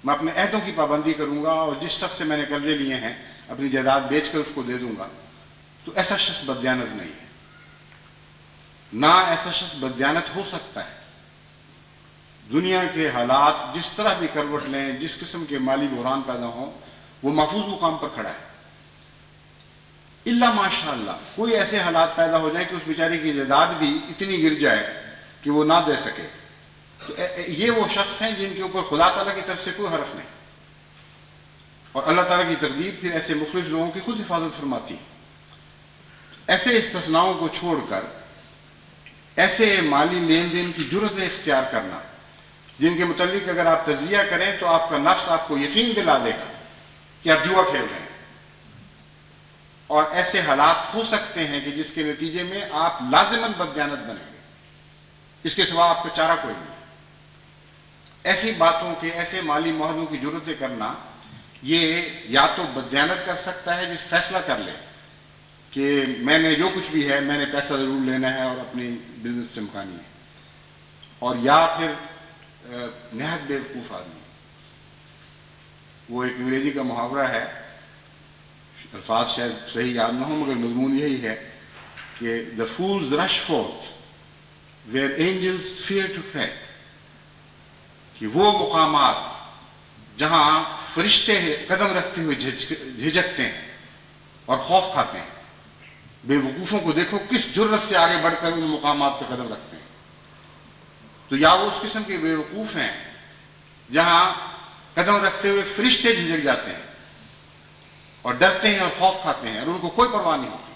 میں اپنے عہدوں کی پابندی کروں گا اور جس شخص سے میں نے قرضے لیے ہیں، اپنی جائیداد بیچ کر اس کو دے دوں گا۔ تو ایسا شخص بدیانت نہیں ہے۔ نہ ایسا شخص بدیانت ہو سکتا ہے۔ دنیا کے حالات جس طرح بھی کروٹ لیں، جس قسم کے مالی بحران پیدا ہوں وہ محفوظ مقام پر کھڑا ہے۔ اللہ ماشاء اللہ کوئی ایسے حالات پیدا ہو جائیں کہ اس بیچارے کی جائیداد بھی اتنی گر جائے کہ وہ نہ دے سکے۔ تو یہ وہ شخص ہیں جن کے اوپر خدا تعالیٰ کی طرف سے کوئی حرف نہیں۔ اور اللہ تعالیٰ کی تقدیر پھر ایسے مخلص لوگوں کی خود حفاظت فرماتی۔ ایسے استثناؤں کو چھوڑ کر، ایسے مالی لین دین کی جرت اختیار کرنا، جن کے متعلق اگر آپ تجزیہ کریں تو آپ کا نفس آپ کو یقین دلا دے گا۔ کہ آپ جوا کھیل رہے ہیں۔ اور ایسے حالات ہو سکتے ہیں کہ جس کے نتیجے میں آپ لازمن بدجانت بنیں گے۔ اس کے سوا آپ کا چارہ کوئی نہیں۔ ایسی باتوں کے، ایسے مالی معاہدوں کی ضرورتیں کرنا، یہ یا تو بدیانت کر سکتا ہے، جس فیصلہ کر لے کہ میں نے جو کچھ بھی ہے، میں نے پیسہ ضرور لینا ہے اور اپنی بزنس چمکانی ہے۔ اور یا پھر نہایت بے وقوف آدمی۔ وہ ایک انگریزی کا محاورہ ہے۔ الفاظ شاید صحیح یاد نہ ہو مگر مضمون یہی ہے کہ the fools rush forth where angels fear to track کہ وہ مقامات جہاں فرشتے قدم رکھتے ہوئے جھجکتے ہیں اور خوف کھاتے ہیں۔ بے وقوفوں کو دیکھو، کس جرت سے آگے بڑھ کر ان مقامات پہ قدم رکھتے ہیں۔ تو یا وہ اس قسم کے بے وقوف ہیں جہاں قدم رکھتے ہوئے فرشتے جھجک جاتے ہیں اور ڈرتے ہیں اور خوف کھاتے ہیں اور ان کو کوئی پرواہ نہیں ہوتی۔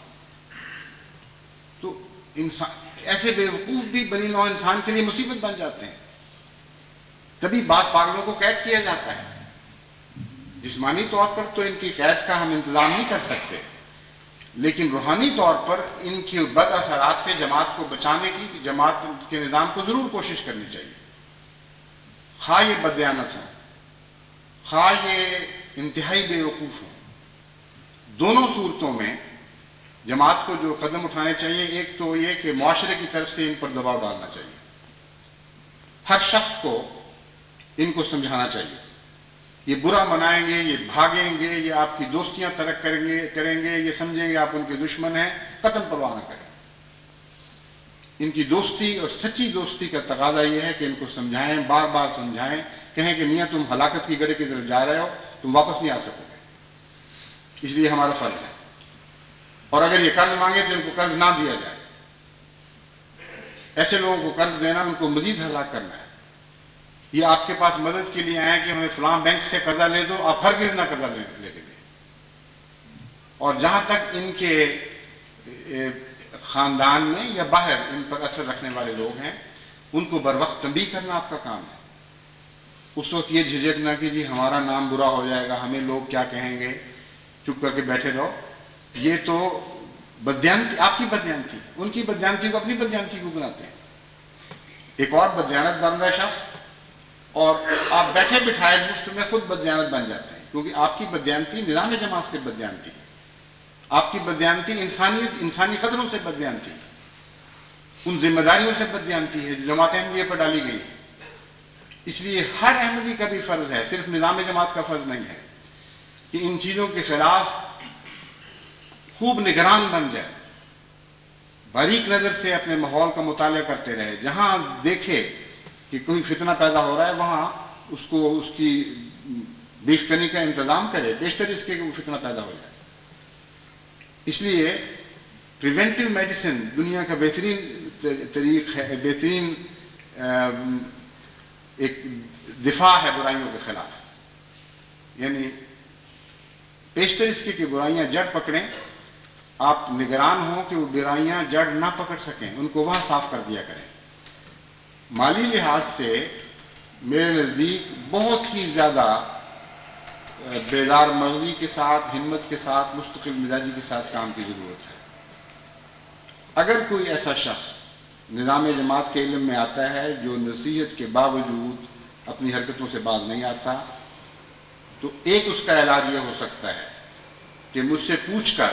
تو انسان، ایسے بے وقوف بھی بنی نو انسان کے لیے مصیبت بن جاتے ہیں۔ تبھی بعض پاگلوں کو قید کیا جاتا ہے۔ جسمانی طور پر تو ان کی قید کا ہم انتظام نہیں کر سکتے، لیکن روحانی طور پر ان کی بد اثرات سے جماعت کو بچانے کی، جماعت کے نظام کو ضرور کوشش کرنی چاہیے۔ خواہ یہ بدیانت ہو خواہ یہ انتہائی بے وقوف ہو دونوں صورتوں میں جماعت کو جو قدم اٹھانے چاہیے، ایک تو یہ کہ معاشرے کی طرف سے ان پر دباؤ ڈالنا چاہیے۔ ہر شخص کو ان کو سمجھانا چاہیے۔ یہ برا منائیں گے، یہ بھاگیں گے، یہ آپ کی دوستیاں ترک کریں گے کریں گے، یہ سمجھیں گے آپ ان کے دشمن ہیں قتل پرواہ نہ کریں۔ ان کی دوستی اور سچی دوستی کا تقاضا یہ ہے کہ ان کو سمجھائیں، بار بار سمجھائیں۔ کہیں کہ میاں تم ہلاکت کی گڑے کی طرف جا رہے ہو، تم واپس نہیں آ سکو گے۔ اس لیے ہمارا فرض ہے۔ اور اگر یہ قرض مانگے تو ان کو قرض نہ دیا جائے۔ ایسے لوگوں کو قرض دینا، ان کو مزید ہلاک کرنا ہے۔ یہ آپ کے پاس مدد کے لیے آئے کہ ہمیں فلاں بینک سے قرضہ لے دو، آپ ہرگز نہ قرضہ لے کے دیں۔ اور جہاں تک ان کے خاندان میں یا باہر ان پر اثر رکھنے والے لوگ ہیں، ان کو بر وقت تنبیہ کرنا آپ کا کام ہے۔ اس وقت یہ جھجکنا کہ جی ہمارا نام برا ہو جائے گا، ہمیں لوگ کیا کہیں گے؟ چپ کر کے بیٹھے رہو۔ یہ تو بدیانتی، آپ کی بدیانتی، ان کی بدیانتی کو اپنی بدیانتی کو بناتے ہیں۔ ایک اور بدیانت بن رہا ہے شخص، اور آپ بیٹھے بٹھائے مفت میں خود بدیانت بن جاتے ہیں، کیونکہ آپ کی بدیانتی نظام جماعت سے بدیانتی ہے۔ آپ کی بدیانتی انسانیت، انسانی قدروں سے بدیانتی ہے۔ ان ذمہ داریوں سے بدیانتی ہے، جو جماعت احمدیہ پر ڈالی گئی ہے۔ اس لیے ہر احمدی کا بھی فرض ہے، صرف نظام جماعت کا فرض نہیں ہے کہ ان چیزوں کے خلاف خوب نگران بن جائے، باریک نظر سے اپنے ماحول کا مطالعہ کرتے رہے۔ جہاں دیکھے کہ کوئی فتنہ پیدا ہو رہا ہے، وہاں اس کو، اس کی بیش کرنے کا انتظام کرے، بیشتر اس کے وہ فتنہ پیدا ہو جائے۔ اس لیے پریونٹیو میڈیسن دنیا کا بہترین طریق ہے، بہترین ایک دفاع ہے برائیوں کے خلاف۔ یعنی پیشتر اس کی کہ برائیاں جڑ پکڑیں، آپ نگران ہوں کہ وہ برائیاں جڑ نہ پکڑ سکیں، ان کو وہاں صاف کر دیا کریں۔ مالی لحاظ سے میرے نزدیک بہت ہی زیادہ بیدار مغزی کے ساتھ، ہمت کے ساتھ، مستقل مزاجی کے ساتھ کام کی ضرورت ہے۔ اگر کوئی ایسا شخص نظام جماعت کے علم میں آتا ہے جو نصیحت کے باوجود اپنی حرکتوں سے باز نہیں آتا، تو ایک اس کا علاج یہ ہو سکتا ہے کہ مجھ سے پوچھ کر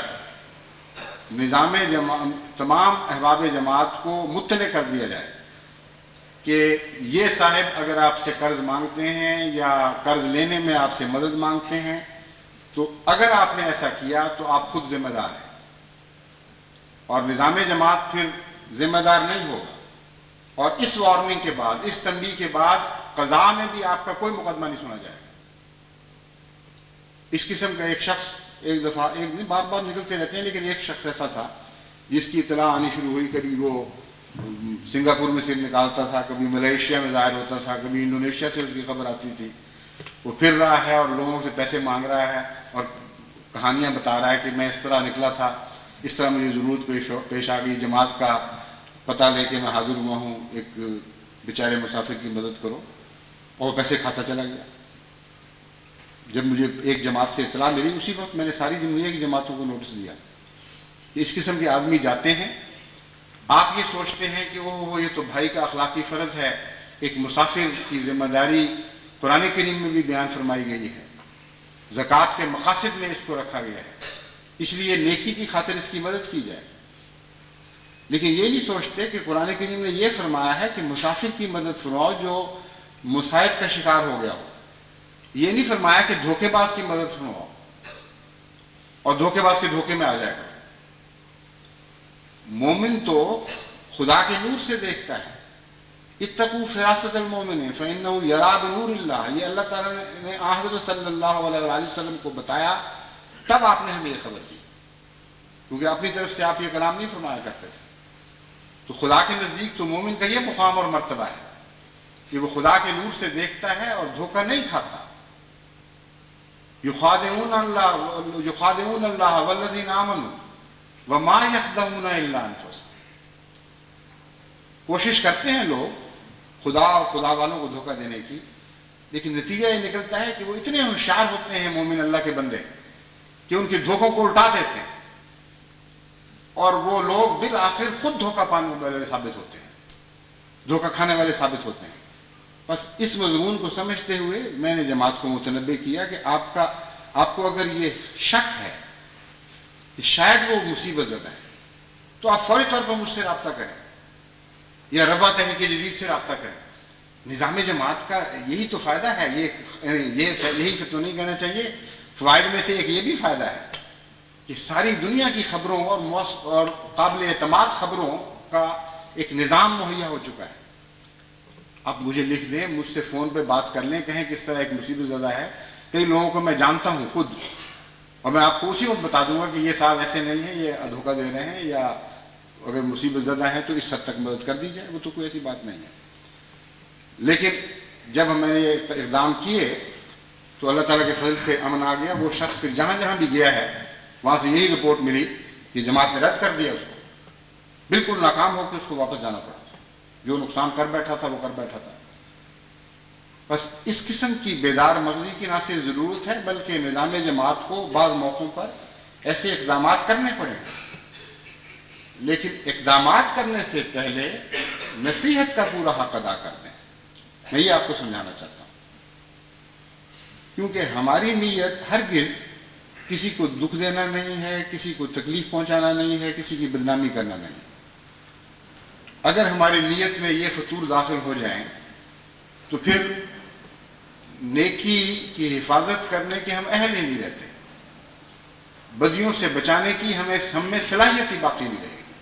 نظام جمع تمام احباب جماعت کو مطلع کر دیا جائے کہ یہ صاحب اگر آپ سے قرض مانگتے ہیں یا قرض لینے میں آپ سے مدد مانگتے ہیں، تو اگر آپ نے ایسا کیا تو آپ خود ذمہ دار ہیں۔ اور نظام جماعت پھر ذمہ دار نہیں ہوگا۔ اور اس وارننگ کے بعد، اس تنبیہ کے بعد قضاء میں بھی آپ کا کوئی مقدمہ نہیں سنا جائے گا۔ اس قسم کا ایک شخص ایک دفعہ ایک دن بار بار نکلتے رہتے ہیں، لیکن ایک شخص ایسا تھا جس کی اطلاع آنی شروع ہوئی۔ کبھی وہ سنگاپور میں سے نکالتا تھا، کبھی ملیشیا میں ظاہر ہوتا تھا، کبھی انڈونیشیا سے اس کی خبر آتی تھی۔ وہ پھر رہا ہے اور لوگوں سے پیسے مانگ رہا ہے اور کہانیاں بتا رہا ہے کہ میں اس طرح نکلا تھا، اس طرح مجھے ضرورت پیش پیش آ گئی۔ جماعت کا پتہ لے کے میں حاضر ہوا ہوں، ایک بیچارے مسافر کی مدد کرو۔ اور پیسے کھاتا چلا گیا۔ جب مجھے ایک جماعت سے اطلاع ملی، اسی وقت میں نے ساری دنیا کی جماعتوں کو نوٹس دیا۔ کہ اس قسم کے آدمی جاتے ہیں۔ آپ یہ سوچتے ہیں کہ وہ یہ تو بھائی کا اخلاقی فرض ہے۔ ایک مسافر کی ذمہ داری قرآن کریم میں بھی بیان فرمائی گئی ہے۔ زکوٰۃ کے مقاصد میں اس کو رکھا گیا ہے۔ اس لیے نیکی کی خاطر اس کی مدد کی جائے۔ لیکن یہ نہیں سوچتے کہ قرآن کریم نے یہ فرمایا ہے کہ مسافر کی مدد فرماؤ جو مصائب کا شکار ہو گیا ہو۔ یہ نہیں فرمایا کہ دھوکے باز کی مدد فرماؤ اور دھوکے باز کے دھوکے میں آ جائے۔ گا مومن تو خدا کے نور سے دیکھتا ہے۔ اتقو فراست المومن فَإِنَّهُ يَرَا بِنُورِ اللَّهِ یہ اللہ تعالیٰ نے حضرت صلی اللہ علیہ وسلم کو بتایا، تب آپ نے ہمیں یہ خبر دی۔ کیونکہ اپنی طرف سے آپ یہ کلام نہیں فرمایا کرتے تھے۔ تو خدا کے نزدیک تو مومن کا یہ مقام اور مرتبہ ہے کہ وہ خدا کے نور سے دیکھتا ہے اور دھوکہ نہیں کھاتا۔ یخادعون اللہ یخادعون اللہ والذین آمنوا وما یخدعون الا انفسهم۔ کوشش کرتے ہیں لوگ خدا اور خدا والوں کو دھوکہ دینے کی، لیکن نتیجہ یہ نکلتا ہے کہ وہ اتنے ہوشیار ہوتے ہیں مومن اللہ کے بندے کہ ان کے دھوکوں کو الٹا دیتے ہیں۔ اور وہ لوگ بالآخر خود دھوکہ پانے والے ثابت ہوتے ہیں۔ دھوکہ کھانے والے ثابت ہوتے ہیں۔ بس اس مضمون کو سمجھتے ہوئے میں نے جماعت کو متنبع کیا کہ آپ کا، آپ کو اگر یہ شک ہے کہ شاید وہ مصیبت زدہ ہے، تو آپ فوری طور پر مجھ سے رابطہ کریں۔ یا ربا تحریک جدید سے رابطہ کریں۔ نظام جماعت کا یہی تو فائدہ ہے یعنی یہ یہی تو نہیں کہنا چاہیے۔ فوائد میں سے ایک یہ بھی فائدہ ہے کہ ساری دنیا کی خبروں اور اور قابل اعتماد خبروں کا ایک نظام مہیا ہو چکا ہے۔ آپ مجھے لکھ دیں، مجھ سے فون پہ بات کر لیں، کہیں کس طرح ایک مصیبت زدہ ہے۔ کئی لوگوں کو میں جانتا ہوں خود، اور میں آپ کو اسی وقت بتا دوں گا کہ یہ صاحب ایسے نہیں ہیں، یہ دھوکہ دے رہے ہیں، یا اگر مصیبت زدہ ہیں تو اس حد تک مدد کر دی جائے وہ تو کوئی ایسی بات نہیں ہے۔ لیکن جب میں نے یہ اقدام کیے تو اللہ تعالیٰ کے فضل سے امن آ گیا، وہ شخص پھر جہاں جہاں بھی گیا ہے وہاں سے یہی رپورٹ ملی کہ جماعت نے رد کر دیا اس کو۔ بالکل ناکام ہو کے اس کو واپس جانا پڑا۔ جو نقصان کر بیٹھا تھا وہ کر بیٹھا تھا۔ بس اس قسم کی بیدار مغزی کی نہ صرف ضرورت ہے، بلکہ نظام جماعت کو بعض موقعوں پر ایسے اقدامات کرنے پڑیں لیکن اقدامات کرنے سے پہلے نصیحت کا پورا حق ادا کر دیں۔ میں یہ آپ کو سمجھانا چاہتا ہوں۔ کیونکہ ہماری نیت ہرگز کسی کو دکھ دینا نہیں ہے، کسی کو تکلیف پہنچانا نہیں ہے، کسی کی بدنامی کرنا نہیں اگر ہماری نیت میں یہ فطور داخل ہو جائیں، تو پھر نیکی کی حفاظت کرنے کے ہم اہل ہی نہیں رہتے۔ بدیوں سے بچانے کی ہمیں، ہم میں صلاحیت ہی باقی نہیں رہے گی۔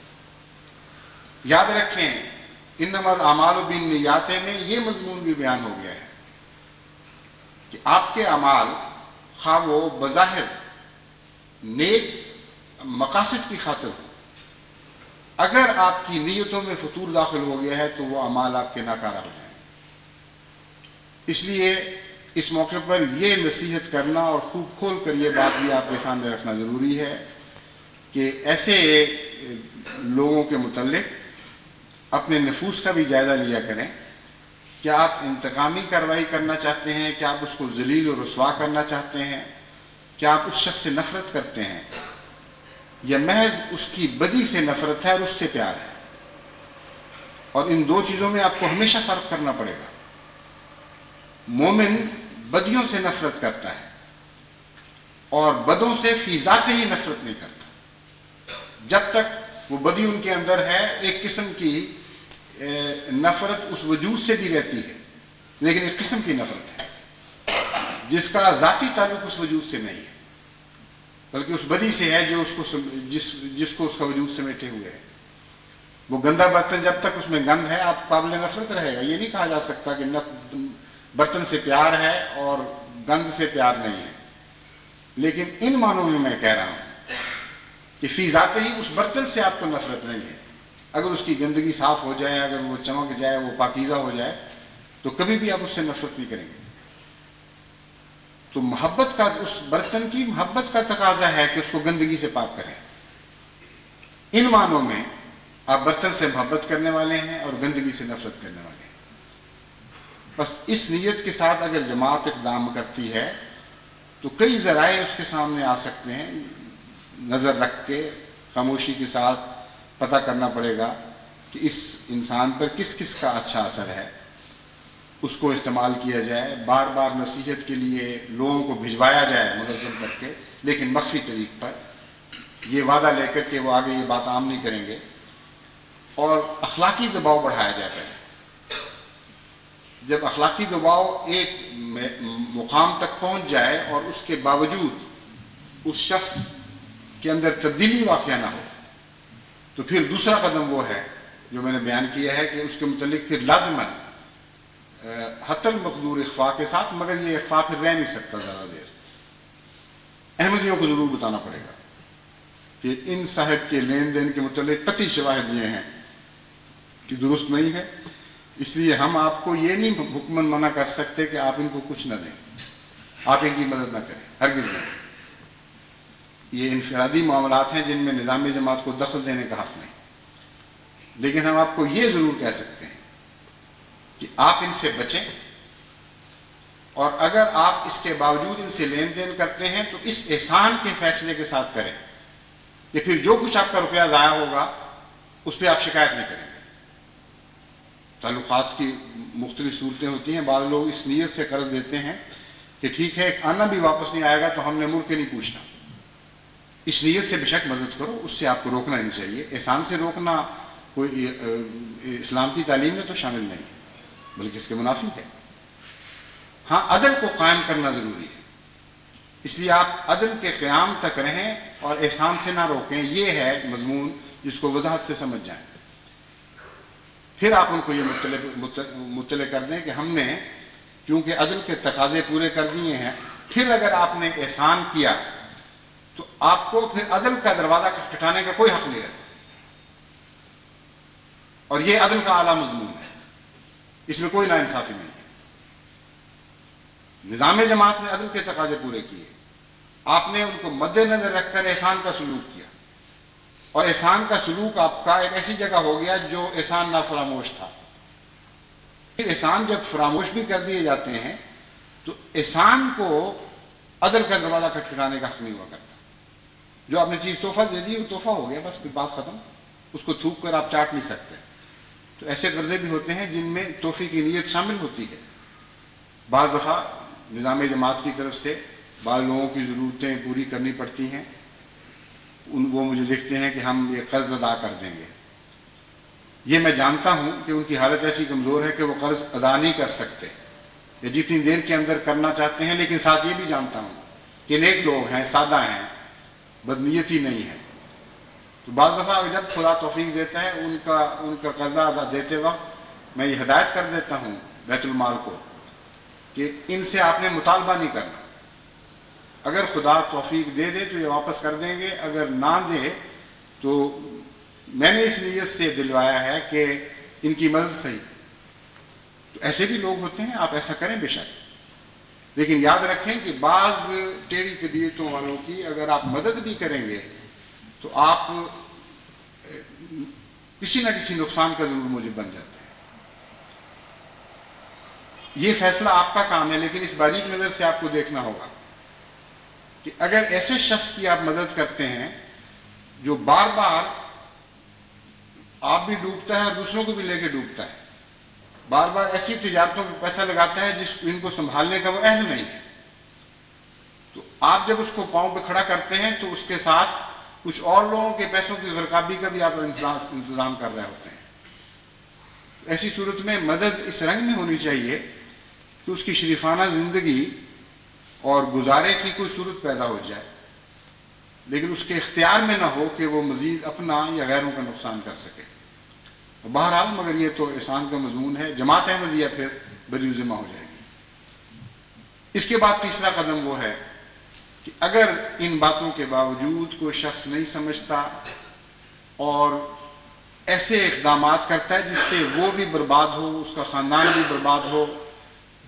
یاد رکھیں ان نمبر اعمال و بین نیاتیں میں یہ مضمون بھی بیان ہو گیا ہے کہ آپ کے اعمال خواہ وہ بظاہر نیک مقاصد کی خاطر ہو۔ اگر آپ کی نیتوں میں فطور داخل ہو گیا ہے تو وہ اعمال آپ کے ناکارہ ہو جائیں۔ اس لیے اس موقع پر یہ نصیحت کرنا اور خوب کھول کر یہ بات بھی آپ کے سامنے رکھنا ضروری ہے کہ ایسے لوگوں کے متعلق اپنے نفوس کا بھی جائزہ لیا کریں۔ کیا آپ انتقامی کارروائی کرنا چاہتے ہیں؟ کیا آپ اس کو ذلیل و رسوا کرنا چاہتے ہیں؟ کیا آپ اس شخص سے نفرت کرتے ہیں؟ یا محض اس کی بدی سے نفرت ہے اور اس سے پیار ہے؟ اور ان دو چیزوں میں آپ کو ہمیشہ فرق کرنا پڑے گا۔ مومن بدیوں سے نفرت کرتا ہے اور بدوں سے فی ذات ہی نفرت نہیں کرتا۔ جب تک وہ بدی ان کے اندر ہے، ایک قسم کی نفرت اس وجود سے بھی رہتی ہے، لیکن ایک قسم کی نفرت ہے۔ جس کا ذاتی تعلق اس وجود سے نہیں ہے، بلکہ اس بدی سے ہے جو اس کو جس جس کو اس کا وجود سمیٹے ہوئے ہے وہ گندا برتن جب تک اس میں گند ہے، آپ قابل نفرت رہے گا۔ یہ نہیں کہا جا سکتا کہ برتن سے پیار ہے اور گند سے پیار نہیں ہے۔ لیکن ان معنوں میں میں کہہ رہا ہوں کہ فی ذات ہی اس برتن سے آپ کو نفرت نہیں ہے۔ اگر اس کی گندگی صاف ہو جائے، اگر وہ چمک جائے، وہ پاکیزہ ہو جائے، تو کبھی بھی آپ اس سے نفرت نہیں کریں گے۔ تو محبت کا اس برتن کی محبت کا تقاضا ہے کہ اس کو گندگی سے پاک کریں۔ ان معنوں میں آپ برتن سے محبت کرنے والے ہیں اور گندگی سے نفرت کرنے والے ہیں۔ بس اس نیت کے ساتھ اگر جماعت اقدام کرتی ہے تو کئی ذرائع اس کے سامنے آ سکتے ہیں۔ نظر رکھ کے خاموشی کے ساتھ پتہ کرنا پڑے گا کہ اس انسان پر کس کس کا اچھا اثر ہے۔ اس کو استعمال کیا جائے، بار بار نصیحت کے لیے لوگوں کو بھجوایا جائے منظم کر کے، لیکن مخفی طریق پر یہ وعدہ لے کر کے وہ آگے یہ بات عام نہیں کریں گے۔ اور اخلاقی دباؤ بڑھایا جاتا ہے۔ جب اخلاقی دباؤ ایک مقام تک پہنچ جائے اور اس کے باوجود اس شخص کے اندر تبدیلی واقعہ نہ ہو، تو پھر دوسرا قدم وہ ہے جو میں نے بیان کیا ہے کہ اس کے متعلق پھر لازمن حت المقدور اخفاء کے ساتھ، مگر یہ اخفاء پھر رہ نہیں سکتا زیادہ دیر۔ احمدیوں کو ضرور بتانا پڑے گا کہ ان صاحب کے لین دین کے متعلق قطعی شواہد یہ ہیں کہ درست نہیں ہے۔ اس لیے ہم آپ کو یہ نہیں حکمن منع کر سکتے کہ آپ ان کو کچھ نہ دیں۔ آپ ان کی مدد نہ کریں، ہرگز نہیں۔ یہ انفرادی معاملات ہیں جن میں نظام جماعت کو دخل دینے کا حق نہیں۔ لیکن ہم آپ کو یہ ضرور کہہ سکتے کہ آپ ان سے بچیں اور اگر آپ اس کے باوجود ان سے لین دین کرتے ہیں تو اس احسان کے فیصلے کے ساتھ کریں کہ پھر جو کچھ آپ کا روپیہ ضائع ہوگا، اس پہ آپ شکایت نہیں کریں گے۔ تعلقات کی مختلف صورتیں ہوتی ہیں، بعض لوگ اس نیت سے قرض دیتے ہیں کہ ٹھیک ہے آنا بھی واپس نہیں آئے گا تو ہم نے مڑ کے نہیں پوچھنا۔ اس نیت سے بے شک مدد کرو، اس سے آپ کو روکنا نہیں چاہیے۔ احسان سے روکنا کوئی اسلام کی تعلیم میں تو شامل نہیں۔ ہے بلکہ اس کے منافی ہے ہاں عدل کو قائم کرنا ضروری ہے۔ اس لیے آپ عدل کے قیام تک رہیں اور احسان سے نہ روکیں، یہ ہے مضمون جس کو وضاحت سے سمجھ جائیں۔ پھر آپ ان کو یہ مطلع مطلع کر دیں کہ ہم نے کیونکہ عدل کے تقاضے پورے کر دیے ہیں، پھر اگر آپ نے احسان کیا تو آپ کو پھر عدل کا دروازہ کٹانے کا کوئی حق نہیں رہتا۔ اور یہ عدل کا اعلیٰ مضمون ہے۔ اس میں کوئی نا انصافی نہیں ہے۔ نظام جماعت نے عدل کے تقاضے پورے کیے۔ آپ نے ان کو مد نظر رکھ کر احسان کا سلوک کیا۔ اور احسان کا سلوک آپ کا ایک ایسی جگہ ہو گیا جو احسان نہ فراموش تھا۔ پھر احسان جب فراموش بھی کر دیے جاتے ہیں، تو احسان کو عدل کا دروازہ کھٹکھٹانے کا حق نہیں ہوا کرتا۔ جو آپ نے چیز تحفہ دے دی، وہ تحفہ ہو گیا، بس پھر بات ختم۔ اس کو تھوک کر آپ چاٹ نہیں سکتے۔ تو ایسے قرضے بھی ہوتے ہیں جن میں تحفے کی نیت شامل ہوتی ہے۔ بعض دفعہ نظام جماعت کی طرف سے بعض لوگوں کی ضرورتیں پوری کرنی پڑتی ہیں۔ ان وہ مجھے لکھتے ہیں کہ ہم یہ قرض ادا کر دیں گے۔ یہ میں جانتا ہوں کہ ان کی حالت ایسی کمزور ہے کہ وہ قرض ادا نہیں کر سکتے۔ یا جتنی دیر کے اندر کرنا چاہتے ہیں، لیکن ساتھ یہ بھی جانتا ہوں کہ نیک لوگ ہیں، سادہ ہیں، بدنیتی نہیں ہے تو بعض دفعہ جب خدا توفیق دیتا ہے ان کا ان کا قرضہ ادا دیتے وقت میں یہ ہدایت کر دیتا ہوں بیت المال کو کہ ان سے آپ نے مطالبہ نہیں کرنا۔ اگر خدا توفیق دے دے تو یہ واپس کر دیں گے، اگر نہ دے تو میں نے اس نیت سے دلوایا ہے کہ ان کی مدد صحیح۔ تو ایسے بھی لوگ ہوتے ہیں، آپ ایسا کریں بے شک۔ لیکن یاد رکھیں کہ بعض ٹیڑھی طبیعتوں والوں کی اگر آپ مدد بھی کریں گے تو آپ کسی نہ کسی نقصان کا ضرور مجھے بن جاتا ہے یہ فیصلہ آپ کا کام ہے، لیکن اس باریک نظر سے آپ کو دیکھنا ہوگا کہ اگر ایسے شخص کی آپ مدد کرتے ہیں جو بار بار آپ بھی ڈوبتا ہے اور دوسروں کو بھی لے کے ڈوبتا ہے، بار بار ایسی تجارتوں پہ پیسہ لگاتا ہے جس ان کو سنبھالنے کا وہ اہل نہیں ہے۔ تو آپ جب اس کو پاؤں پہ کھڑا کرتے ہیں تو اس کے ساتھ کچھ اور لوگوں کے پیسوں کی غرقابی کا بھی آپ انتظام کر رہے ہوتے ہیں۔ ایسی صورت میں مدد اس رنگ میں ہونی چاہیے کہ اس کی شریفانہ زندگی اور گزارے کی کوئی صورت پیدا ہو جائے۔ لیکن اس کے اختیار میں نہ ہو کہ وہ مزید اپنا یا غیروں کا نقصان کر سکے۔ بہرحال مگر یہ تو احسان کا مضمون ہے۔ جماعت احمدیہ پھر بری ذمہ ہو جائے گی۔ اس کے بعد تیسرا قدم وہ ہے کہ اگر ان باتوں کے باوجود کوئی شخص نہیں سمجھتا اور ایسے اقدامات کرتا ہے جس سے وہ بھی برباد ہو، اس کا خاندان بھی برباد ہو،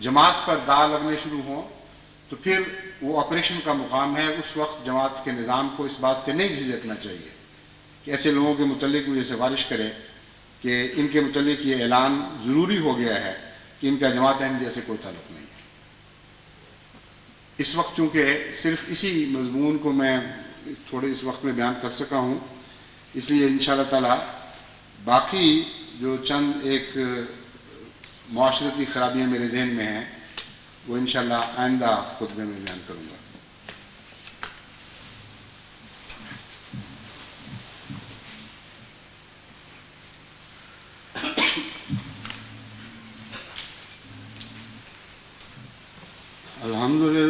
جماعت پر دا لگنے شروع ہوں، تو پھر وہ آپریشن کا مقام ہے، اس وقت جماعت کے نظام کو اس بات سے نہیں جھجکنا چاہیے کہ ایسے لوگوں کے متعلق وہ یہ سفارش کرے کہ ان کے متعلق یہ اعلان ضروری ہو گیا ہے کہ ان کا جماعت احمدیہ سے کوئی تعلق نہیں۔ اس وقت چونکہ صرف اسی مضمون کو میں تھوڑے اس وقت میں بیان کر سکا ہوں، اس لیے ان شاء اللہ تعالیٰ باقی جو چند ایک معاشرتی خرابیاں میرے ذہن میں ہیں، وہ انشاءاللہ آئندہ خطبے میں بیان کروں گا۔ الحمد لله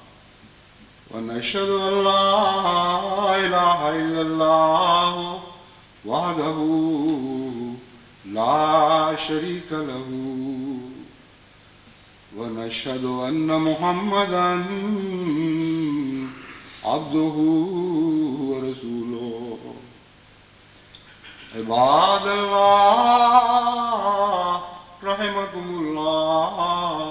ونشهد أن لا إله إلا الله وحده لا شريك له. ونشهد أن محمدا عبده ورسوله. عباد الله رحمكم الله.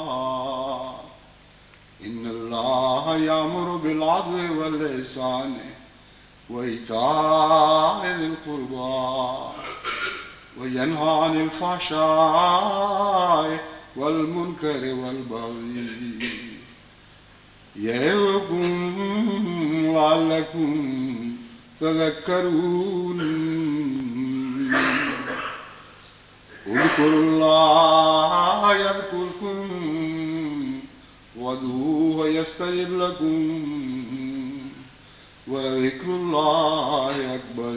الله يأمر بالعدل والإحسان وإيتاء ذي القربى وينهى عن الفحشاء والمنكر والبغي يعظكم لعلكم تذكرون. اذكروا الله يذكركم وادعوه يستجب لكم. ولذكر الله أكبر.